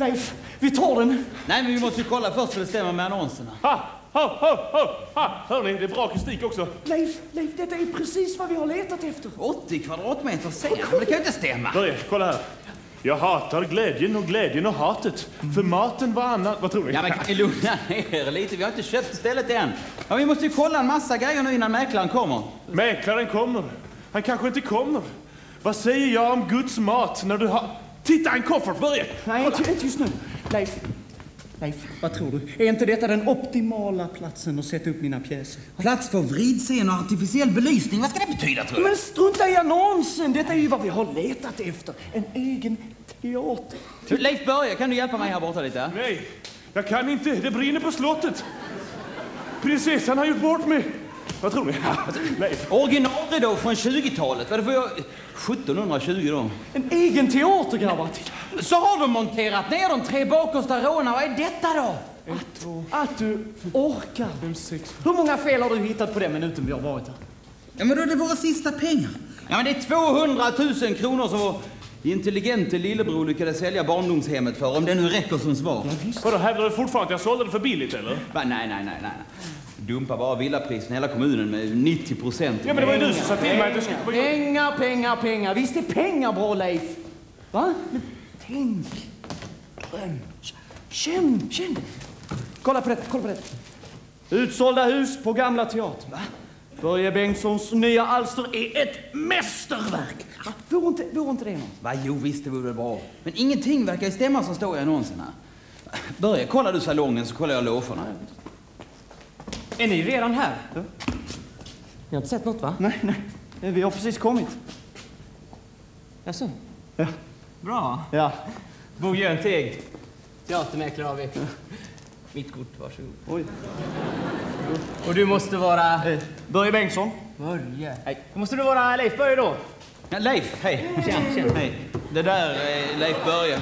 Leif, vi tar den. Nej, men vi måste ju kolla först så det stämmer med annonserna. Ha, ha, ha, ha, ha. Hör ni, det är bra akustik också. Leif, Leif, detta är precis vad vi har letat efter. 80 kvadratmeter scen, men det kan ju inte stämma. Börje, kolla här. Jag hatar glädjen och glädjen och hatet. För maten var annat. Vad tror ni? Ja, men kan ni lugna ner er lite? Vi har inte köpt stället än. Ja, vi måste ju kolla en massa grejer nu innan mäklaren kommer. Mäklaren kommer. Han kanske inte kommer. Vad säger jag om Guds mat när du har... Titta, en koffert, Börje! Nej, inte, inte just nu. Leif, Leif, vad tror du? Är inte detta den optimala platsen att sätta upp mina pjäser? Plats för vridscen och artificiell belysning. Vad ska det betyda, tror du? Men strunta i annonsen! Detta är ju vad vi har letat efter. En egen teater. Leif Börje, kan du hjälpa mig här borta lite? Nej, jag kan inte. Det brinner på slottet. Prinsessan har gjort bort mig. Vad tror ni? Leif. Originalridå från 20-talet. Vad det för jag... 1720 då. En egen teater, grabbar. Så har de monterat ner de tre bakersta råna. Vad är detta då? Att, att du orkar. Hur många fel har du hittat på den minuten vi har varit här? Ja, men då är det våra sista pengar. Ja, men det är 200 000 kronor som vår intelligente lillebror lyckades sälja barndomshemmet för, om det nu räcker som svar. Vadå, hävdar du fortfarande att jag sålde det för billigt, eller? Va, nej, nej, nej, nej. Dumpa bara villaprisen i hela kommunen med 90 procent. Ja, men det var ju du som sa till mig att jag skulle... Pengar, pengar, pengar. Visst är pengar bra, Leif? Va? Men tänk. Dröm. Känn, känn. Kolla på detta, kolla på detta. Utsålda hus på Gamla Teatern. Va? Börje Bengtssons nya alster är ett mästerverk. Vore inte, vore inte det något? Va, jo, visst, det vore bra. Men ingenting verkar ju stämma som står i annonserna. Börje, kollar du salongen så kollar jag logerna. Är ni redan här? Ni har inte sett något, va? Nej, nej. Vi har precis kommit. Jaså? Ja. Bra. Ja. Bo Jönteg. Teatermäklare har vi. Mitt kort, varsågod. Oj. Och du måste vara... Börje Bengtsson. Börje? Nej. Då måste du vara Leif Börje då. Ja, Leif, hej. Tjena, tjena. Hej. Det där är Leif Börje.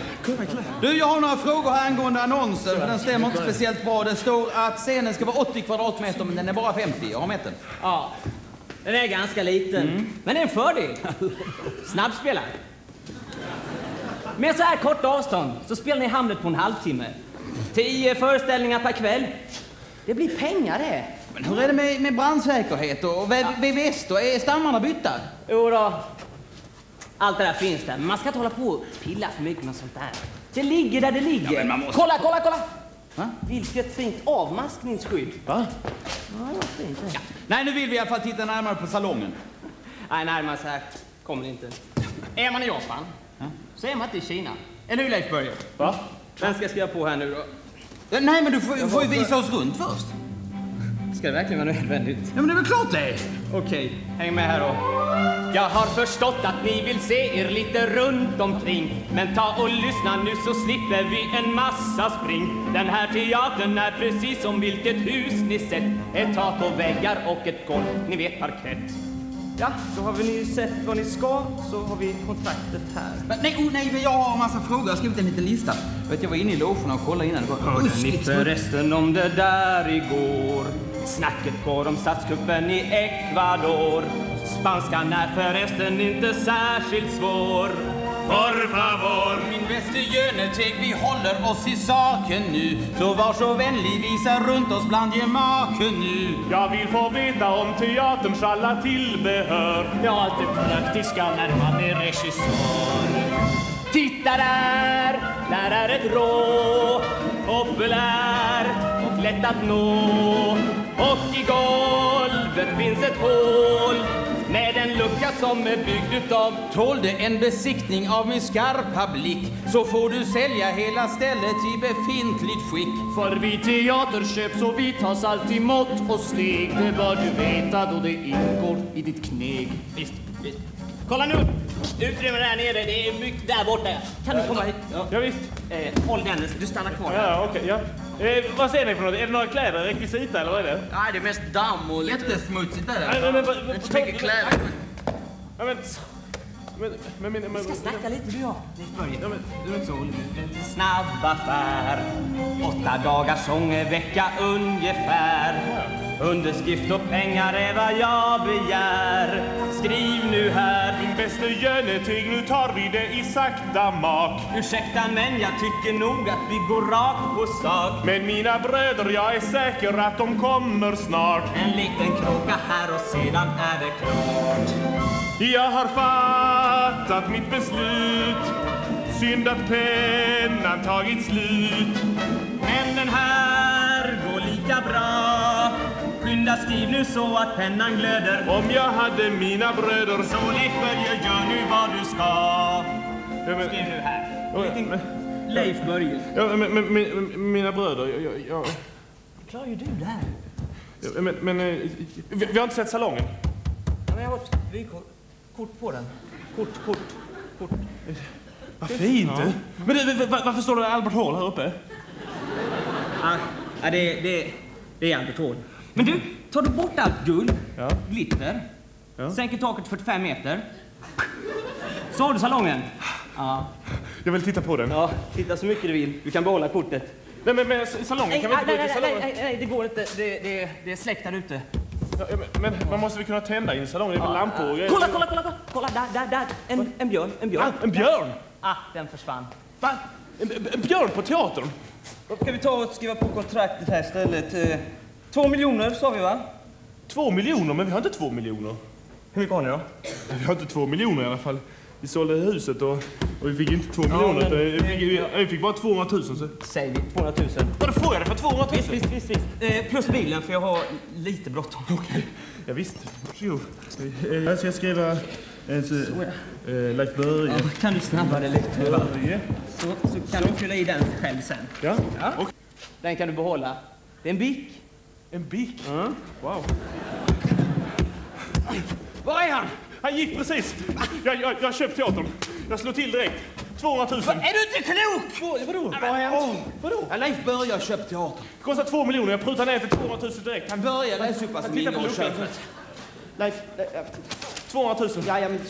Du, jag har några frågor här angående annonsen, för den stämmer inte speciellt bra. Det står att scenen ska vara 80 kvadratmeter, men den är bara 50. Jag har mätt den. Ja. Den är ganska liten. Men det är en fördel. Snabbspelare. Med så här kort avstånd så spelar ni Hamlet på en halvtimme. Tio föreställningar per kväll. Det blir pengar det. Men hur är det med, med brandsäkerhet och V- VVS då? Är stammarna bytta? Jo då. Allt det där finns där, men man ska inte hålla på och pilla för mycket med sånt där. Det ligger där det ligger. Ja, måste- Kolla, kolla, kolla! Va? Vilket fint avmaskningsskydd. Va? Ja, fint. det. Nej, nu vill vi i alla fall titta närmare på salongen. Nej, närmare så här kommer det inte. Är man i Japan så är man inte i Kina. Eller hur Leif Börje? Va? Vem ska jag skriva på här nu då? Ja, Nej, men du får, du får ju visa oss runt först. Ska det verkligen vara nödvändigt? Ja, men det är väl klart det! Okej, häng med här då. Jag har förstått att ni vill se er lite runt omkring Men ta och lyssna nu så slipper vi en massa spring Den här teatern är precis som vilket hus ni sett Ett tak och väggar och ett golv, ni vet parkett Ja, då har vi ni sett vad ni ska, så har vi kontraktet här. Men, nej, oh, nej, men jag har en massa frågor. Jag har skrivit en liten lista. Jag, vet, jag var inne i logerna och kollade innan. Det var Hörde ni förresten om det där igår? Snacket går om statskuppen i Ecuador Spanskan är förresten inte särskilt svår Por favor Min bäste Jöneteg, vi håller oss i saken nu. Så var så vänlig, visa runt oss bland gemaken nu. Jag vill få veta om teaterns alla tillbehör. Ja, allt det praktiska när man är regissör Titta där, där är ett rå Populär och lätt att nå Och i golvet finns ett hål lucka som är byggd utav Tålde en besiktning av min skarpa blick så får du sälja hela stället i befintligt skick. För vid teaterköp så vidtas alltid mått och steg Det bör du veta då det ingår i ditt kneg Visst, visst Kolla nu! Utrymme där nere, det är mycket där borta. Kan du komma hit? Ja, visst. Eh, håll den, du stannar kvar Ja, här. ja, okej. ja. Eh, vad ser ni för något? Är det några kläder, rekvisita eller vad är det? Nej, det är mest damm och lite... Jättesmutsigt där. Nej, men, men, men, men, Inte så mycket kläder. Ja, men, men, men, men, men, Vi ska snacka lite du och jag, snabb affär. Åtta dagars sångervecka ungefär. Underskrift och pengar är vad jag begär. Skriv nu här. Min bäste Jönnetyg, nu tar vi det i sakta mak. Ursäkta men jag tycker nog att vi går rakt på sak. Men mina bröder, jag är säker att de kommer snart. En liten kråka här och sedan är det klart. Jag har fattat mitt beslut. Synd att pennan tagit slut. Men den här går lika bra. Skynda skriv nu så att pennan glöder. Om jag hade mina bröder Så Leif Börje, gör nu vad du ska. Skriv nu här. Leif Börje. Ja, men, men, men, mina bröder, jag... jag, Klarar ju du det här? ja, men, men, eh, vi, har inte sett salongen. Ja, men jag har vykort kort på den. Kort, kort, kort. Vad fint du. Men du, va- va- varför står det Albert Hall här uppe? Ah, ja, det, det, det är Albert Hall. Men du, tar du bort allt guld, Ja. glitter, Ja. sänker taket 45 meter. Så har du salongen. Ja. Jag vill titta på den. ja, titta så mycket du vill. Du kan behålla kortet. Nej, men, men salongen, Nej, kan vi inte gå nej, ut i nej, salongen? nej, nej, det går inte. Det, det, det är släckt där ute. Ja, men, man måste väl kunna tända i salongen, det är väl lampor och grejer. Kolla, kolla, kolla! kolla. Kolla, där, där, där! En, en björn, en björn. Ah, en björn! Ah, den försvann. Va? En, en, en björn på teatern? Ska vi ta och skriva på kontraktet här istället. Eh, Två miljoner sa vi va? Två miljoner, men vi har inte två miljoner. Hur mycket har ni då? Vi har inte två miljoner i alla fall. Vi sålde huset och, och vi fick inte två miljoner. men- vi, fick, vi, fick bara 200 000. Så. Säg vi 200 000. Vadå, får jag det för 200 000? Visst, visst, visst. visst. Eh, plus bilen för jag har lite bråttom. Okej. Ja, visst. Varsågod. Eh, Jag ska skriva eh, så, eh, Leif Börje. Ja, kan du snabbare lite? Börje. Så, så kan du fylla i den själv sen. Ja. Och Den kan du behålla. Det är en bik. en bik. Wow. Var är han? Han gick precis. Jag, jag, jag köpte teatern. Jag slog till direkt. 200 000. Är du inte klok? Vadå? Vad har hänt? Vadå? Ja, Leif Börje har köpt teatern. Kostar 2 miljoner. Jag prutade ner till 200 000 direkt. Han Börje är så pass han tittar på mindre och köper. Leif, Leif, 200 000. ja, ja, men...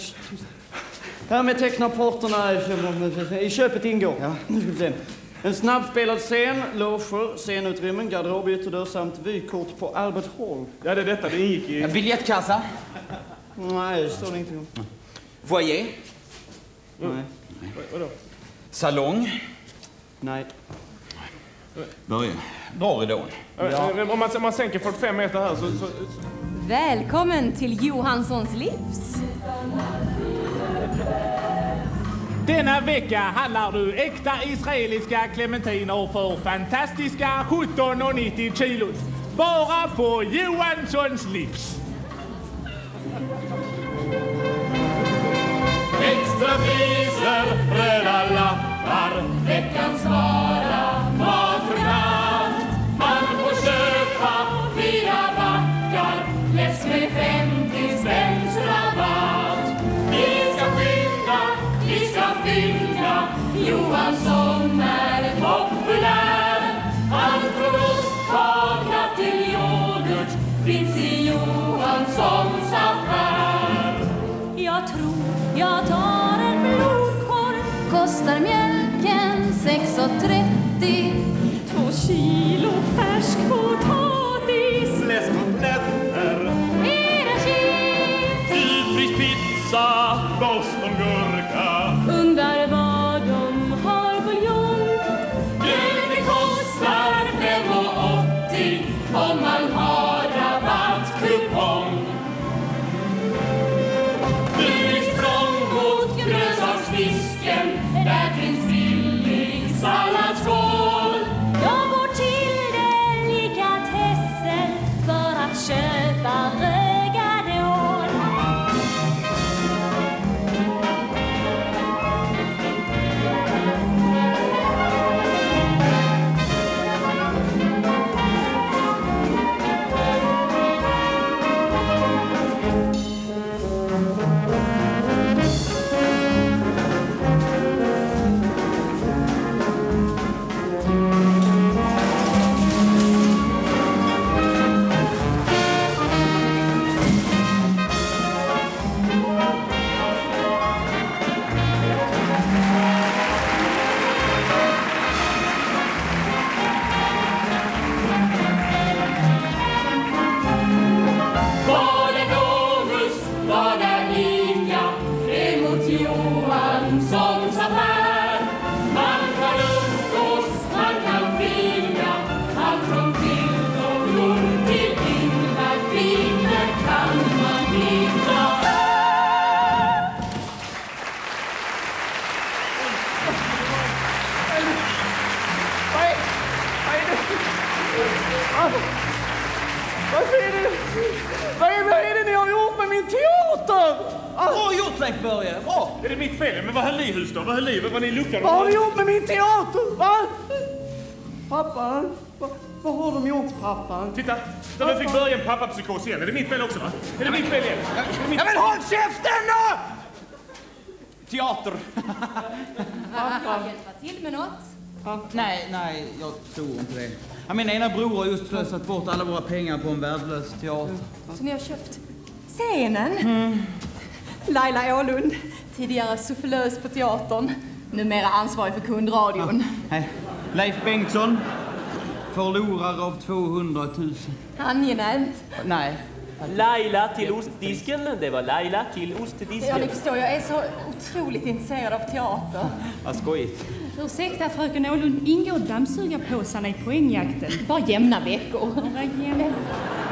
Härmed tecknar parterna i köpet ingår. Nu ska vi se. En snabbspelad scen, loger, scenutrymmen, garderob, ytterdörr samt vykort på Albert Hall. Ja, det är detta. Det ingick i... Ja, biljettkassa. Nej, det står det ingenting om. Foyer. Nej. Vadå? Salong. Nej. Börje. Dra ridån. Ja. Om, man, om man sänker 45 meter här så... så, så Välkommen till Johanssons livs. Denna vecka handlar du äkta israeliska clementiner för fantastiska 17,90 kilot. Bara på Johanssons livs. Extrapriser, röda lappar, veckans vara, mat för natt. Man får köpa fyra backar, läsk med 50 spänns rabatt. Vi ska skynda, vi ska fylla Johansson Kostar mjölken Varför är det... Vad är, vad är det ni har gjort med min teater? Bra gjort Leif Börje, bra! Är det mitt fel? Men vad höll ni hus då? Vad höll ni? Vad var ni luckan? Vad har ni gjort med min teater? Va? Pappa? Va, vad har de gjort, pappa? Titta, där fick börja en pappapsykos igen. Är det mitt fel också va? Är det mitt fel igen? Mitt... Ja men håll käften då! Teater. Hjälpa till med något? Nej, nej, jag tror inte det. Ja, min ena bror har just slösat bort alla våra pengar på en värdelös teater. Så ni har köpt scenen? Laila Ålund, tidigare sufflös på teatern, numera ansvarig för kundradion. Nej. Leif Bengtsson, förlorare av 200 000. Angenämt. Nej. Laila till ostdisken. Det var Laila till Ja, ostdisken. ni förstår, jag är så otroligt intresserad av teater. Vad skojigt. Ursäkta fröken Åhlund, ingår dammsugarpåsarna i poängjakten? Bara jämna veckor.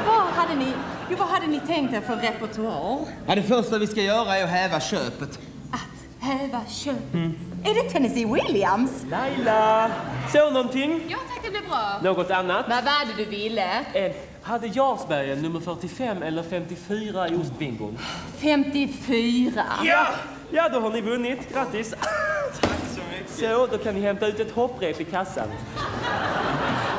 Vad hade ni, jo, vad hade ni tänkt er för repertoar? Ja, det första vi ska göra är att häva köpet. Att häva köp. Är det Tennessee Williams? Laila! Så någonting? Ja tack, det blir bra. Något annat? Vad var det du ville? Eh, hade Jarlsbergen nummer 45 eller 54 i ostbingon? 54. Ja! Ja, då har ni vunnit. Grattis! Tack så mycket. Så, då kan ni hämta ut ett hopprep i kassan.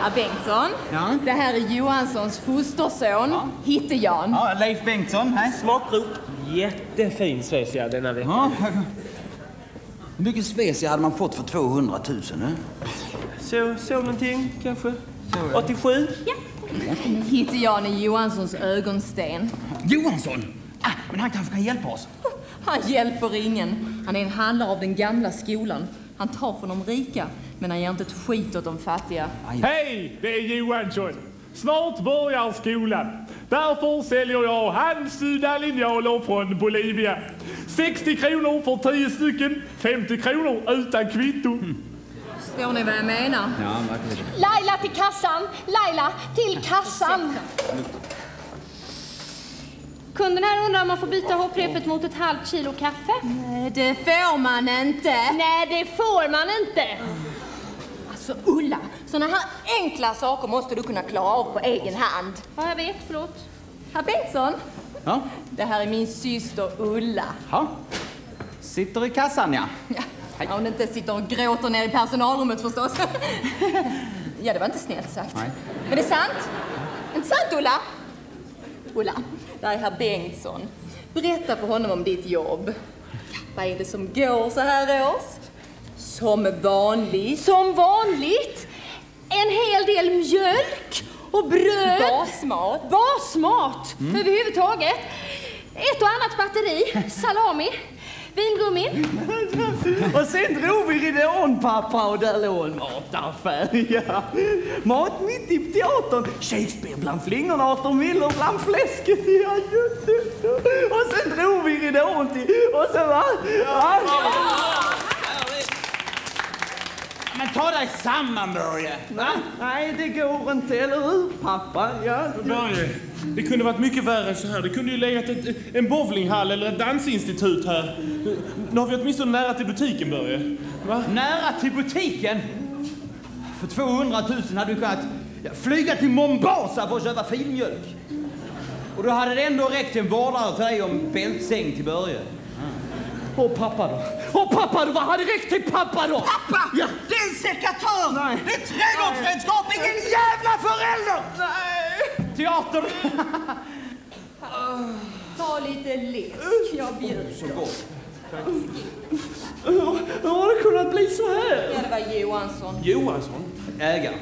Ja, Bengtsson. Ja? Det här är Johanssons fosterson, Hitte-Jan. Ja, Leif Bengtsson, hej. Smakprov. Jättefin svecia denna vecka. Ja. Hur mycket specia hade man fått för 200 000? Eh? Så, så någonting kanske? 87? Hitte-Jan är Johanssons ögonsten. Johansson! Ah, men han kanske kan hjälpa oss. Han hjälper ingen. Han är en handlare av den gamla skolan. Han tar från de rika, men han ger inte ett skit åt de fattiga. Hej, det är Johansson. Snart börjar skolan. Därför säljer jag handsydda linjaler från Bolivia. 60 kronor för 10 stycken, 50 kronor utan kvitto. Förstår ni vad jag menar? Ja. Laila till kassan! Laila till kassan! Kunden här undrar om man får byta hopprepet mot ett halvt kilo kaffe? Nej, det får man inte. Nej, det får man inte. Alltså Ulla, såna här enkla saker måste du kunna klara av på egen hand. Ja, jag vet, förlåt. Herr Bengtsson, Ja, det här är min syster Ulla. ja. Sitter i kassan, ja. Ja, om hon inte sitter och gråter ner i personalrummet förstås. ja, det var inte snällt sagt. Nej. Men det är sant. Inte sant Ulla? Ulla, där är herr Bengtsson. Berätta för honom om ditt jobb. Vad är det som går så här års? Som vanligt. Som vanligt, en hel del mjölk och bröd. Basmat. Basmat överhuvudtaget. Ett och annat batteri, salami, vingummi. Och sen drog vi ridån pappa och där låg en mataffär. Ja. Mat mitt i teatern. Shakespeare bland flingorna, Arthur Miller bland fläsket. Ja, just det. Och sen drog vi ridån till... Och så va? Ja. Men ta dig samman, Börje! Nej, det går inte, eller hur pappa? Ja. Börje, det kunde varit mycket värre än så här. Det kunde ju legat ett, en bowlinghall eller ett dansinstitut här. Nu har vi åtminstone nära till butiken, Börje. Va? Nära till butiken! För 200 000 hade du kunnat flyga till Mombasa för att köpa filmjölk. Och då hade det ändå räckt en vårdare till dig en bältsäng till Börje. Och pappa då? Och pappa då? Vad hade räckt till pappa då? Pappa! Ja. Det är en sekatör! Nej. Det är trädgårdsredskap, ingen jävla förälder! Nej. Teater! Ta lite läsk, jag bjuder. Så gott. Hur, hur har det kunnat bli så här? Ja, det var Johansson. Johansson? Ägaren.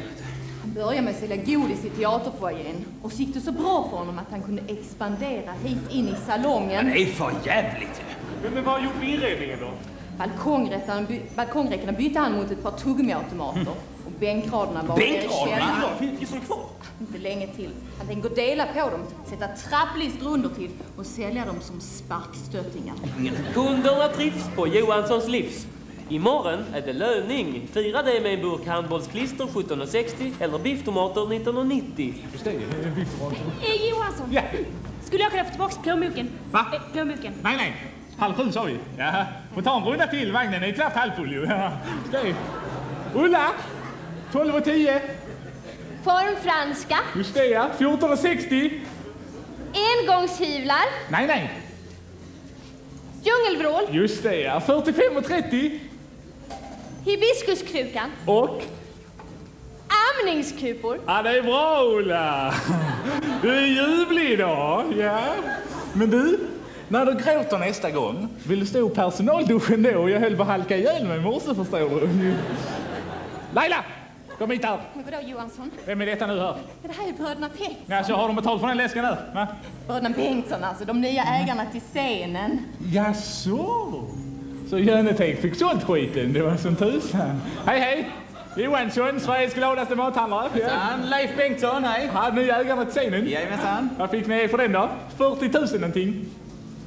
Han började med att sälja godis i teaterfoajén och så gick det så bra för honom att han kunde expandera hit in i salongen. Det är för jävligt. Men, men vad har gjort med inredningen då? Balkongräckorna, by, balkongräckorna bytte han mot ett par tuggummiautomater och bänkraderna var Bänkraderna? finns de kvar? Inte länge till. Han tänker dela på dem, sätta trapplistor under till och sälja dem som sparkstöttingar. Kunderna trivs på Johanssons livs. Imorgon är det löning. Fira det med en burk handbollsklister 1760 eller bifftomater 1990. Eh, Johansson, Ja. skulle jag kunna få tillbaka plånboken? Va? Eh, plånboken. Nej, nej. Halv sju sa vi. Ja. Får ta en runda till. Vagnen är knappt halvfull ju. Ulla! 12 och 10. Formfranska. Just det ja, 1460. Engångshyvlar. Nej, nej. Djungelvrål. Just det ja, 45,30. Hibiskuskrukan. Och? Amningskupor. Ja, det är bra Ola. Du är ljuvlig idag. Ja. Men du, när du gråter nästa gång, vill du stå i personalduschen då? Jag höll på att halka ihjäl mig i morse förstår du. Laila! Kom hit här. Men vadå Johansson? Vem är detta nu här? Det här är bröderna Bengtsson. Alltså, har de betalt för den läsken där? Va? Bröderna Bengtsson alltså, de nya ägarna till scenen. Jaså? Så Jöneteg fick sålt skiten? Det var som tusan. Hej hej! Johansson, Sveriges gladaste mathandlare. Ja. Han, Leif Bengtsson, hej. Ja, nya ägarna till scenen. Jajamensan. Vad fick ni för den då? 40 000 någonting?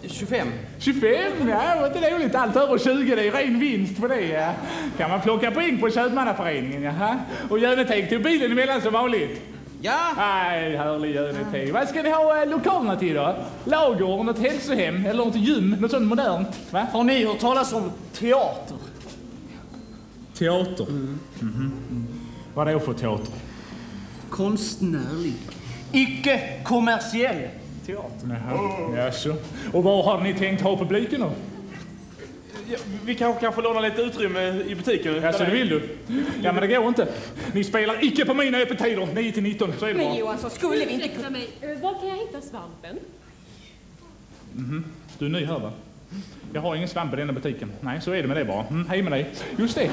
25. 25? Ja, det var inte. Allt över 20, det är ren vinst på det. Ja. Kan man plocka poäng på köpmannaföreningen, jaha. Och Jöneteg tog bilen emellan som vanligt. Ja, Nej, härlig Jöneteg. Vad ska ni ha eh, lokalerna till då? Lager, något hälsohem eller något gym? Något sånt modernt? Va? Har ni hört talas om teater? Teater? Mhm. Vad är det för teater? Konstnärlig. Icke kommersiell teater. Jaha, jaså. Och var har ni tänkt ha publiken då? Ja, vi kanske kan få låna lite utrymme i butiken? Jaså, det vill du? Ja, men det går inte. Ni spelar icke på mina öppettider, 9 till 19, så är det Men bara. Johansson, skulle vi inte Ursäkta mig, eh, var kan jag hitta svampen? Du är ny här va? Jag har ingen svamp i denna butiken. Nej, så är det med det bara. Mm, hej med dig. Just det.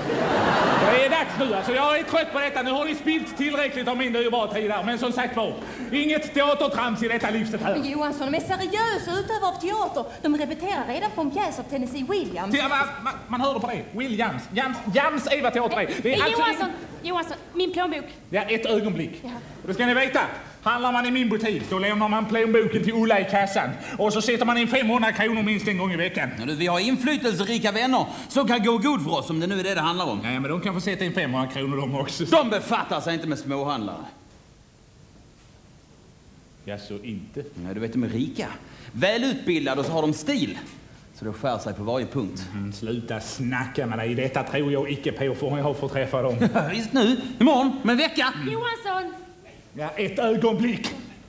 Det är dags nu alltså. Jag är trött på detta. Nu har ni spilt tillräckligt av min dyrbara tid här. Men som sagt var, inget teatertrams i detta livset här. Men Johansson, de är seriösa utövare av teater. De repeterar redan på en pjäs av Tennessee Williams. Till, man, man, man hörde på det. Williams. Jams, Jams är vad teater är. Det är alltså Johansson, Johansson, min plånbok. Ja, ett ögonblick. Och det ska ni veta. Handlar man i min butik, då lämnar man plånboken till Ulla i kassan. Och så sätter man in 500 kronor minst en gång i veckan. Ja, du, vi har inflytelserika vänner som kan gå god för oss om det nu är det det handlar om. Ja, men de kan få sätta in 500 kronor de också. De befattar sig inte med småhandlare. Ja, så inte. Ja, du vet, de är rika. Välutbildade och så har de stil. Så det skär sig på varje punkt. Mm, sluta snacka med dig. Detta tror jag icke på förrän jag har fått träffa dem. Visst nu, imorgon, om en vecka. Johansson, Ja, ett ögonblick.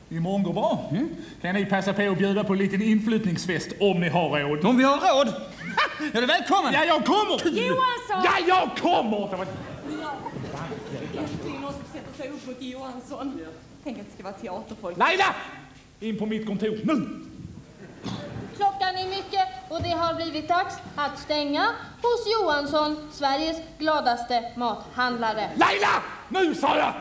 Imorgon går bra. Kan ni passa på att bjuda på en liten inflyttningsfest om ni har råd? Om vi har råd. Är du välkommen? Ja, jag kommer! Johansson! Ja, jag kommer! Äntligen någon som sätter sig upp mot Johansson. Tänk att det ska vara teaterfolk. Laila! In på mitt kontor, nu! Klockan är mycket och det har blivit dags att stänga hos Johansson, Sveriges gladaste mathandlare. Laila! Nu sa jag!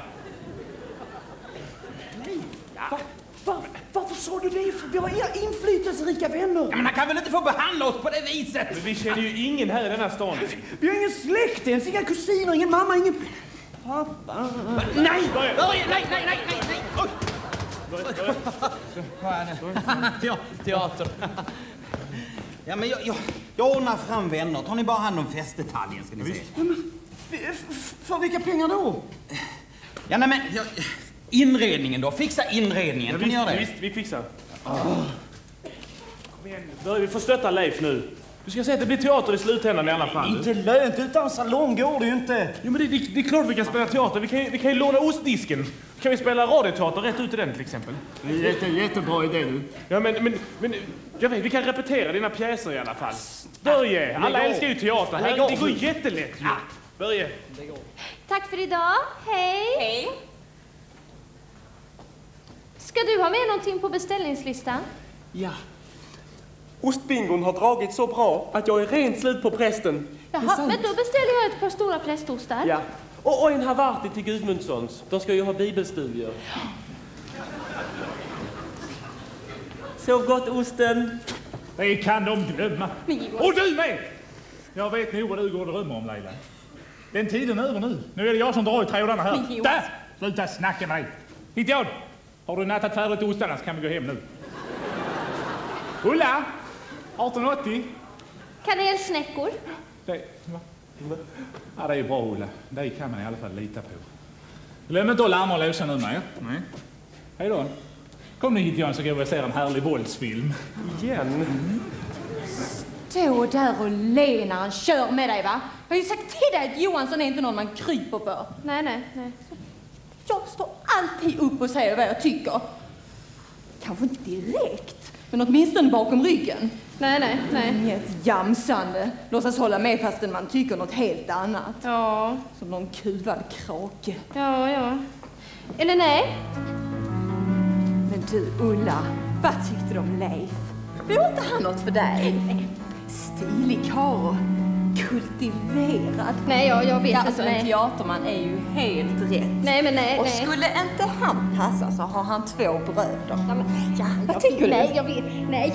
Va, varför sa du det? För vi har inga inflytelserika vänner. Ja, men han kan väl inte få behandla oss på det viset? Vi känner ju ingen här i denna stan. Vi har ingen släkt ens, inga kusiner, ingen mamma, ingen pappa. Nej! Börje, nej, nej, nej, nej, nej! Oj. Teater. Ja, men jag, jag, jag ordnar fram vänner. Tar ni bara hand om festdetaljen ska ni se. F- För vilka pengar då? Ja, nej men... Jag, inredningen då? Fixa inredningen. Kan ni göra det? Visst, vi fixar. Kom igen, Börje, vi får stötta Leif nu. Du ska säga att det blir teater i slutändan i alla fall. Inte lönt, utan salong går det ju inte. Jo, men det, det, det är klart vi kan spela teater. Vi kan, vi kan ju låna ostdisken. Kan vi spela radioteater rätt ut i den till exempel? Jätte, jättebra idé du. Ja, men, men, men jag vet, vi kan repetera dina pjäser i alla fall. Börje, alla älskar ju teater. Här, det går jättelätt ju. Börje. Tack för idag. Hej! Hej. Ska du ha med någonting på beställningslistan? Ja. Ostbingon har dragit så bra att jag är rent slut på prästen. Jaha, men då beställer jag ett par stora prästostar. Ja. Och, och en Havarti till Gudmundssons. De ska ju ha bibelstudier. Sov gott osten. Det kan de glömma. Och du med! Jag vet nog vad du går och drömmer om Laila. Den tiden är över nu. Nu är det jag som drar i trådarna här. Där! Sluta snacka. Hit Jan! Har du nattat färdigt ostarna så kan vi gå hem nu. Ulla! 1880. Kanelsnäckor. Det? Ja, det är bra Ulla. Det kan man i alla fall lita på. Glöm inte att larma och låsa nu med. Nej. Hej då. Kom ni hit Jan så går vi och ser en härlig våldsfilm. Igen. Stå där och le när han kör med dig va? Jag har ju sagt till dig att Johansson är inte någon man kryper för. Nej, nej, nej. Jag står alltid upp och säger vad jag tycker. Kanske inte direkt, men åtminstone bakom ryggen. Nej, nej, nej. Inget jamsande. Låtsas hålla med fastän man tycker något helt annat. Ja, Som någon kuvad krake. ja, ja. Eller nej? Men du Ulla, vad tyckte du om Leif? Vore inte han något för dig? Stilig karl. Kultiverad. Nej, ja, jag vet ja, inte, alltså, En teaterman är ju helt rätt. Nej, men nej, Och nej. skulle inte han passa så har han två bröder. Ja, men, Ja, vad jag tycker du? Nej, jag vill. Nej.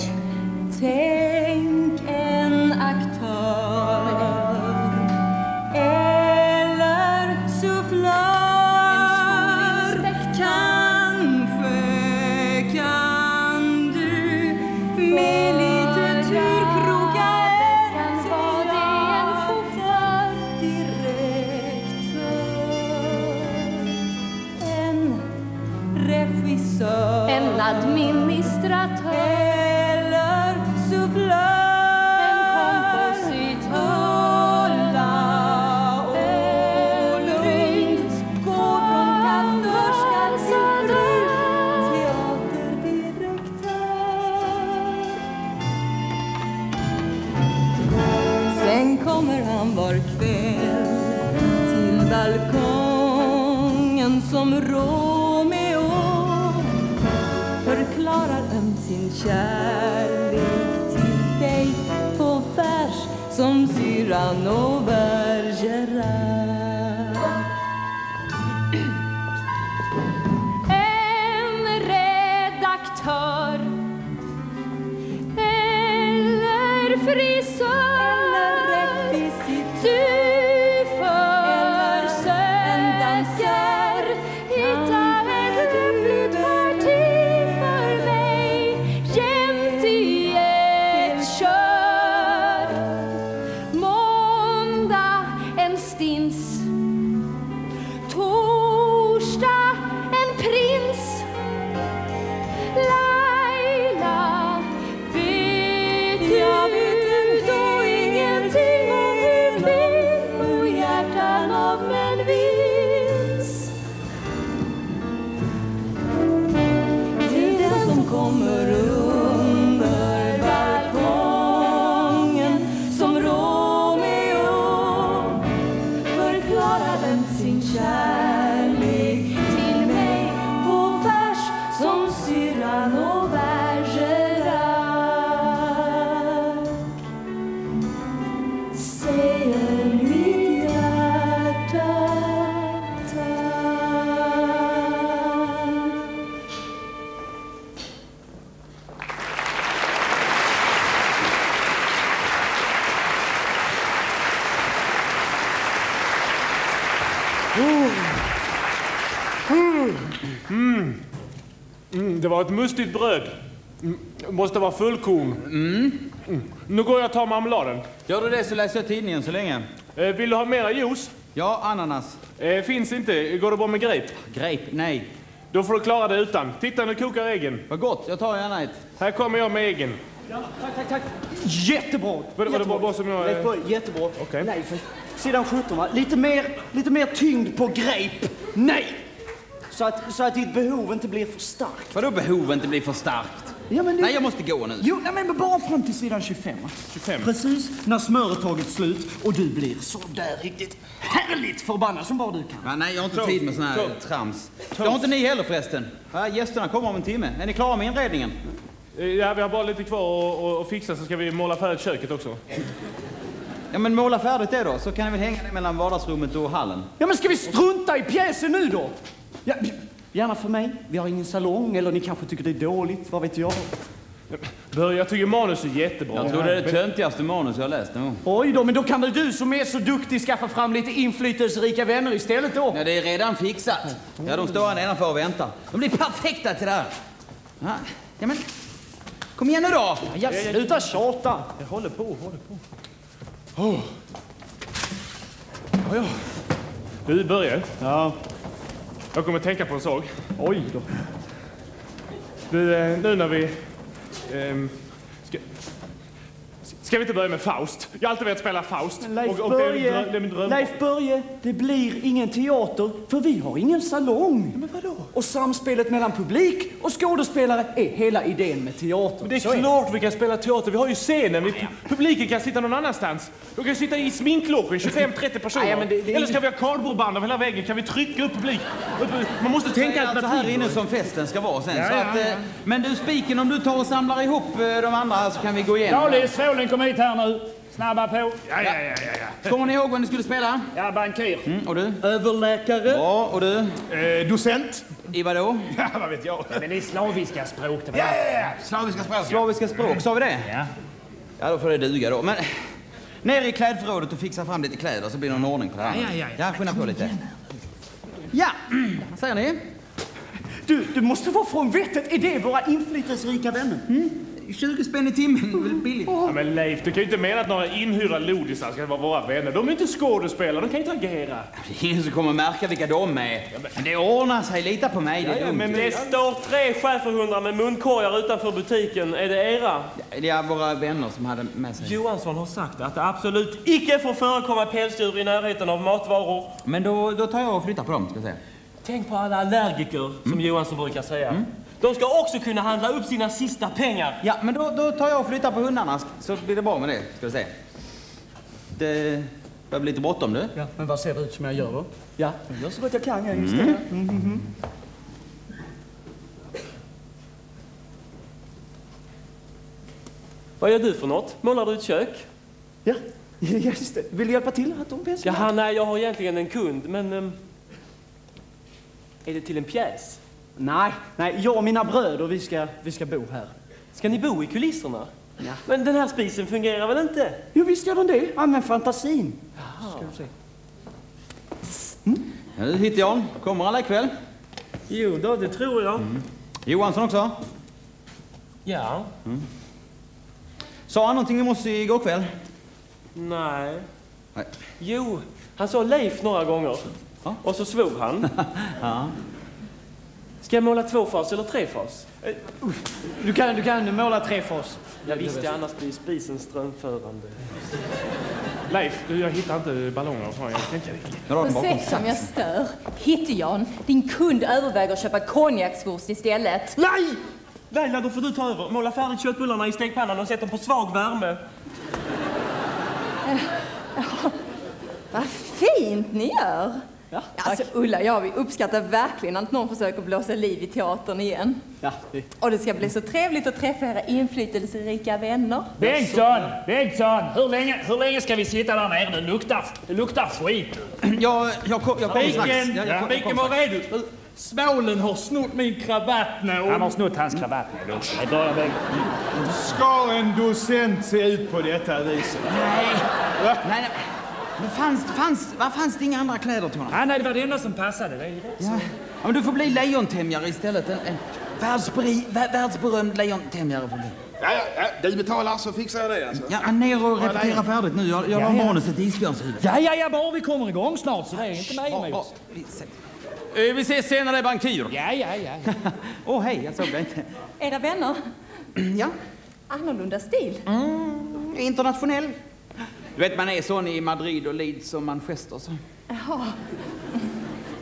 Tänk en aktör eller sufflör Kanske kan du med administratör. eller sufflör En kompositör. Ulla Åhlund går från kassörska till teaterdirektör Sen kommer han var kväll till balkongen som Romeo kärlek till dig på vers som syran och var ett mustigt bröd. Mm, måste vara fullkorn. Mm. Nu går jag och tar marmeladen. Gör du det så läser jag tidningen så länge. Eh, vill du ha mera juice? Ja, ananas. Eh, finns inte. Går det bra med grape? Grape? Nej. Då får du klara det utan. Titta, nu kokar äggen. Vad gott, jag tar gärna ett. Här kommer jag med äggen. Tack, tack, tack. Jättebra. Var det- var det Jättebra. bara som jag, eh, Leif Borg, jättebra. Okej. Leif, sidan 17 va? Lite mer, lite mer tyngd på grape. Nej! Så att, så att ditt behov inte blir för starkt. Vadå behov inte blir för starkt? Ja, men det... Nej, jag måste gå nu. Jo, nej, men bara fram till sidan 25. va? 25. Precis när smöret tagit slut och du blir så där riktigt härligt förbannad som bara du kan. Ja, nej, jag har inte tid med sån här Toast. trams. Det har inte ni heller förresten. Ja, gästerna kommer om en timme. Är ni klara med inredningen? Eh, Ja, vi har bara lite kvar att- fixa så ska vi måla färdigt köket också. Ja, men måla färdigt det då, så kan ni väl hänga det mellan vardagsrummet och hallen. Ja, men ska vi strunta i pjäsen nu då? Ja, gärna för mig. Vi har ingen salong, eller ni kanske tycker det är dåligt, vad vet jag? Börje, jag tycker manus är jättebra. Jag tror det är det töntigaste manus jag har läst någon. Oj då, men då kan väl du som är så duktig skaffa fram lite inflytelserika vänner istället då? Ja, det är redan fixat. Ja, de står här nedanför och väntar. De blir perfekta till det här. Ja, ja men... Kom igen nu då! Ja, sluta tjata! Jag håller på, håller på. Oh. Ja, ja. Du, Börje. Ja, Jag kommer tänka på en sak. oj då. Du, eh, nu när vi... ehm, ska, Ska vi inte börja med Faust? Jag har alltid velat spela Faust. Leif Och- och det är min Börje, dröm- det är min dröm. Leif Börje, det blir ingen teater för vi har ingen salong. Men vadå? Och samspelet mellan publik och skådespelare är hela idén med teater. Det är Så klart vi kan spela teater. Vi har ju scenen. Vi, publiken kan sitta någon annanstans. De kan sitta i sminkloger, 25-30 personer. Nej, men det- det är Eller ska vi ha kardborreband över hela väggen? Kan vi trycka upp publik? Man måste Det tänka är alltså här alternativ. inne som festen ska vara sen. Ja, så ja, att, ja. eh, Men du Spiken, om du tar och samlar ihop eh, de andra här så kan vi gå igenom. Dali, Svålen kom hit här nu. Snabba på. Ja, ja, ja, ja, ja. Kommer ni ihåg vad ni skulle spela? Ja, bankir. Mm, och du? Överläkare. Ja, och du? Eh, docent. I vad då? Ja, vad vet jag. Men det är slaviska språk. Det Ja, ja, ja. Slaviska språk. Slaviska språk, sa vi det? Ja. Ja, då får det duga då. Men ner i klädförrådet och fixa fram lite kläder så blir det någon ordning på det här. Ja, ja, ja. Ja, skynda på lite. Ja, vad säger ni? Du, du måste vara från vettet. Är det våra inflytelserika vänner? 20 spänn i timmen, det är väl billigt? Ja, men Leif, du kan ju inte mena att några inhyrda lodisar ska vara våra vänner. De är inte skådespelare, de kan inte agera. Det är ingen som kommer märka vilka de är. Men det ordnar sig, lita på mig. Det är lugnt. men- Det står tre schäferhundar med munkorgar utanför butiken. Är det era? Det är våra vänner som hade med sig. Johansson har sagt att det absolut icke får förekomma pälsdjur i närheten av matvaror. Men då, då tar jag och flyttar på dem, ska jag säga. Tänk på alla allergiker, som Johansson brukar säga. De ska också kunna handla upp sina sista pengar. Ja, men då, då tar jag och flyttar på hundarna så blir det bra med det, ska vi se. Det börjar bli lite bråttom du. Ja, men vad ser det ut som jag gör då? Ja, jag gör så gott jag kan. Jag just det. Mm. Vad gör du för något? Målar du ett kök? Ja, just det. Vill du hjälpa till att de? Jaha, nej, jag har egentligen en kund, men... ehm, är det till en pjäs? Nej, nej, jag och mina bröder, vi ska, vi ska bo här. Ska ni bo i kulisserna? Ja. Men den här spisen fungerar väl inte? Jo, visst gör de det. Använd fantasin. Ska du se. Ja, nu hittar jag Kommer alla ikväll? Jo då, det tror jag. Johansson också? Ja. Sa han någonting om oss igår kväll? Nej. Nej. Jo, han sa Leif några gånger. Ja. Och så svor han. Ja. Ska jag måla tvåfas eller trefas? Du kan, du kan måla trefas. Jag visste annars blir spisen strömförande. Leif, du, jag hittar inte ballonger och sånt. Jag kan inte riktigt. Ursäkta om jag stör. Hitte-Jan, din kund överväger att köpa konjakswurst istället. Nej! Laila, då får du ta över. Måla färdigt köttbullarna i stekpannan och sätt dem på svag värme. Vad fint ni gör! Ja, Alltså Ulla, jag vi uppskattar verkligen att någon försöker blåsa liv i teatern igen. Ja, det. Och det ska bli så trevligt att träffa era inflytelserika vänner. Bengtsson! Bengtsson! Hur länge, hur länge ska vi sitta där nere? Det luktar, det luktar skit. Jag, jag, kom- jag kommer strax. Jag, jag, Spiken, kommer var är du? Svålen har snott min kravattnål. Han har snott hans kravatt nu. Ska en docent se ut på detta viset? nej, nej. Men fanns, fanns, vad fanns det inga andra kläder till honom? Ah, nej, det var det enda som passade. Det är Ja. ja, men du får bli lejontämjare istället. En, en världsberi, vär, världsberömd lejontämjare får bli. Ja, ja, ja, du betalar så fixar jag det alltså. Ja, ner och repetera färdigt nu. Jag, jag Ja, la ja. manuset i isbjörnshuvudet. Ja, ja, ja, bara vi kommer igång snart så det är inte mig emot. Vi ses. Eh, Vi ses senare, bankir. Ja, ja, ja. Åh, oh, hej, jag såg dig inte. Era vänner? Ja, Annorlunda stil. internationell. Du vet, man är sån i Madrid och Leeds och Manchester. Så. Jaha.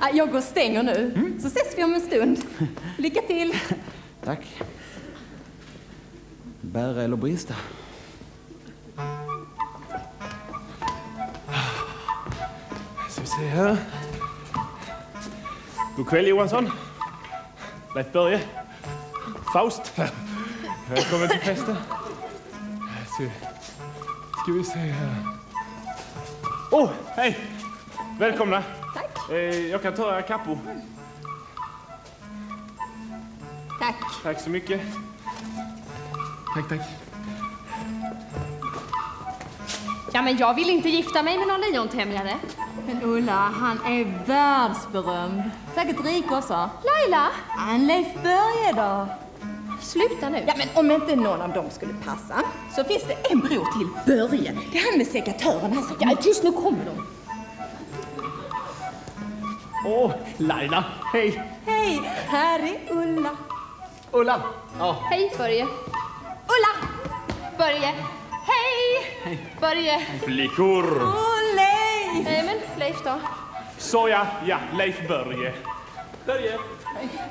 Ah, Jag går och stänger nu, så ses vi om en stund. Lycka till! Tack. Bära eller brista? Ska vi se här. God kväll Johansson. Leif Börje. Faust. Välkommen till festen. Ska, vi se här. Oh, hej! Välkomna. Tack. Eh, jag kan ta era kappor. Tack. Tack så mycket. Tack, tack. Ja, men jag vill inte gifta mig med någon lejontämjare. Men Ulla, han är världsberömd. Säkert rik också. Laila! Han Leif Börje då? Sluta nu. Ja, men om inte någon av dem skulle passa så finns det en bror till Börje. Det är han med sekatören. Han säger, ja, tyst nu kommer de. Åh, Laila. Hej. Hej, här är Ulla. Ulla. Ja. Hej, Börje. Ulla! Börje. Hej! Börje. Flickor. Och Leif. Nej, men Leif då? Såja, ja, Leif Börje. Börje.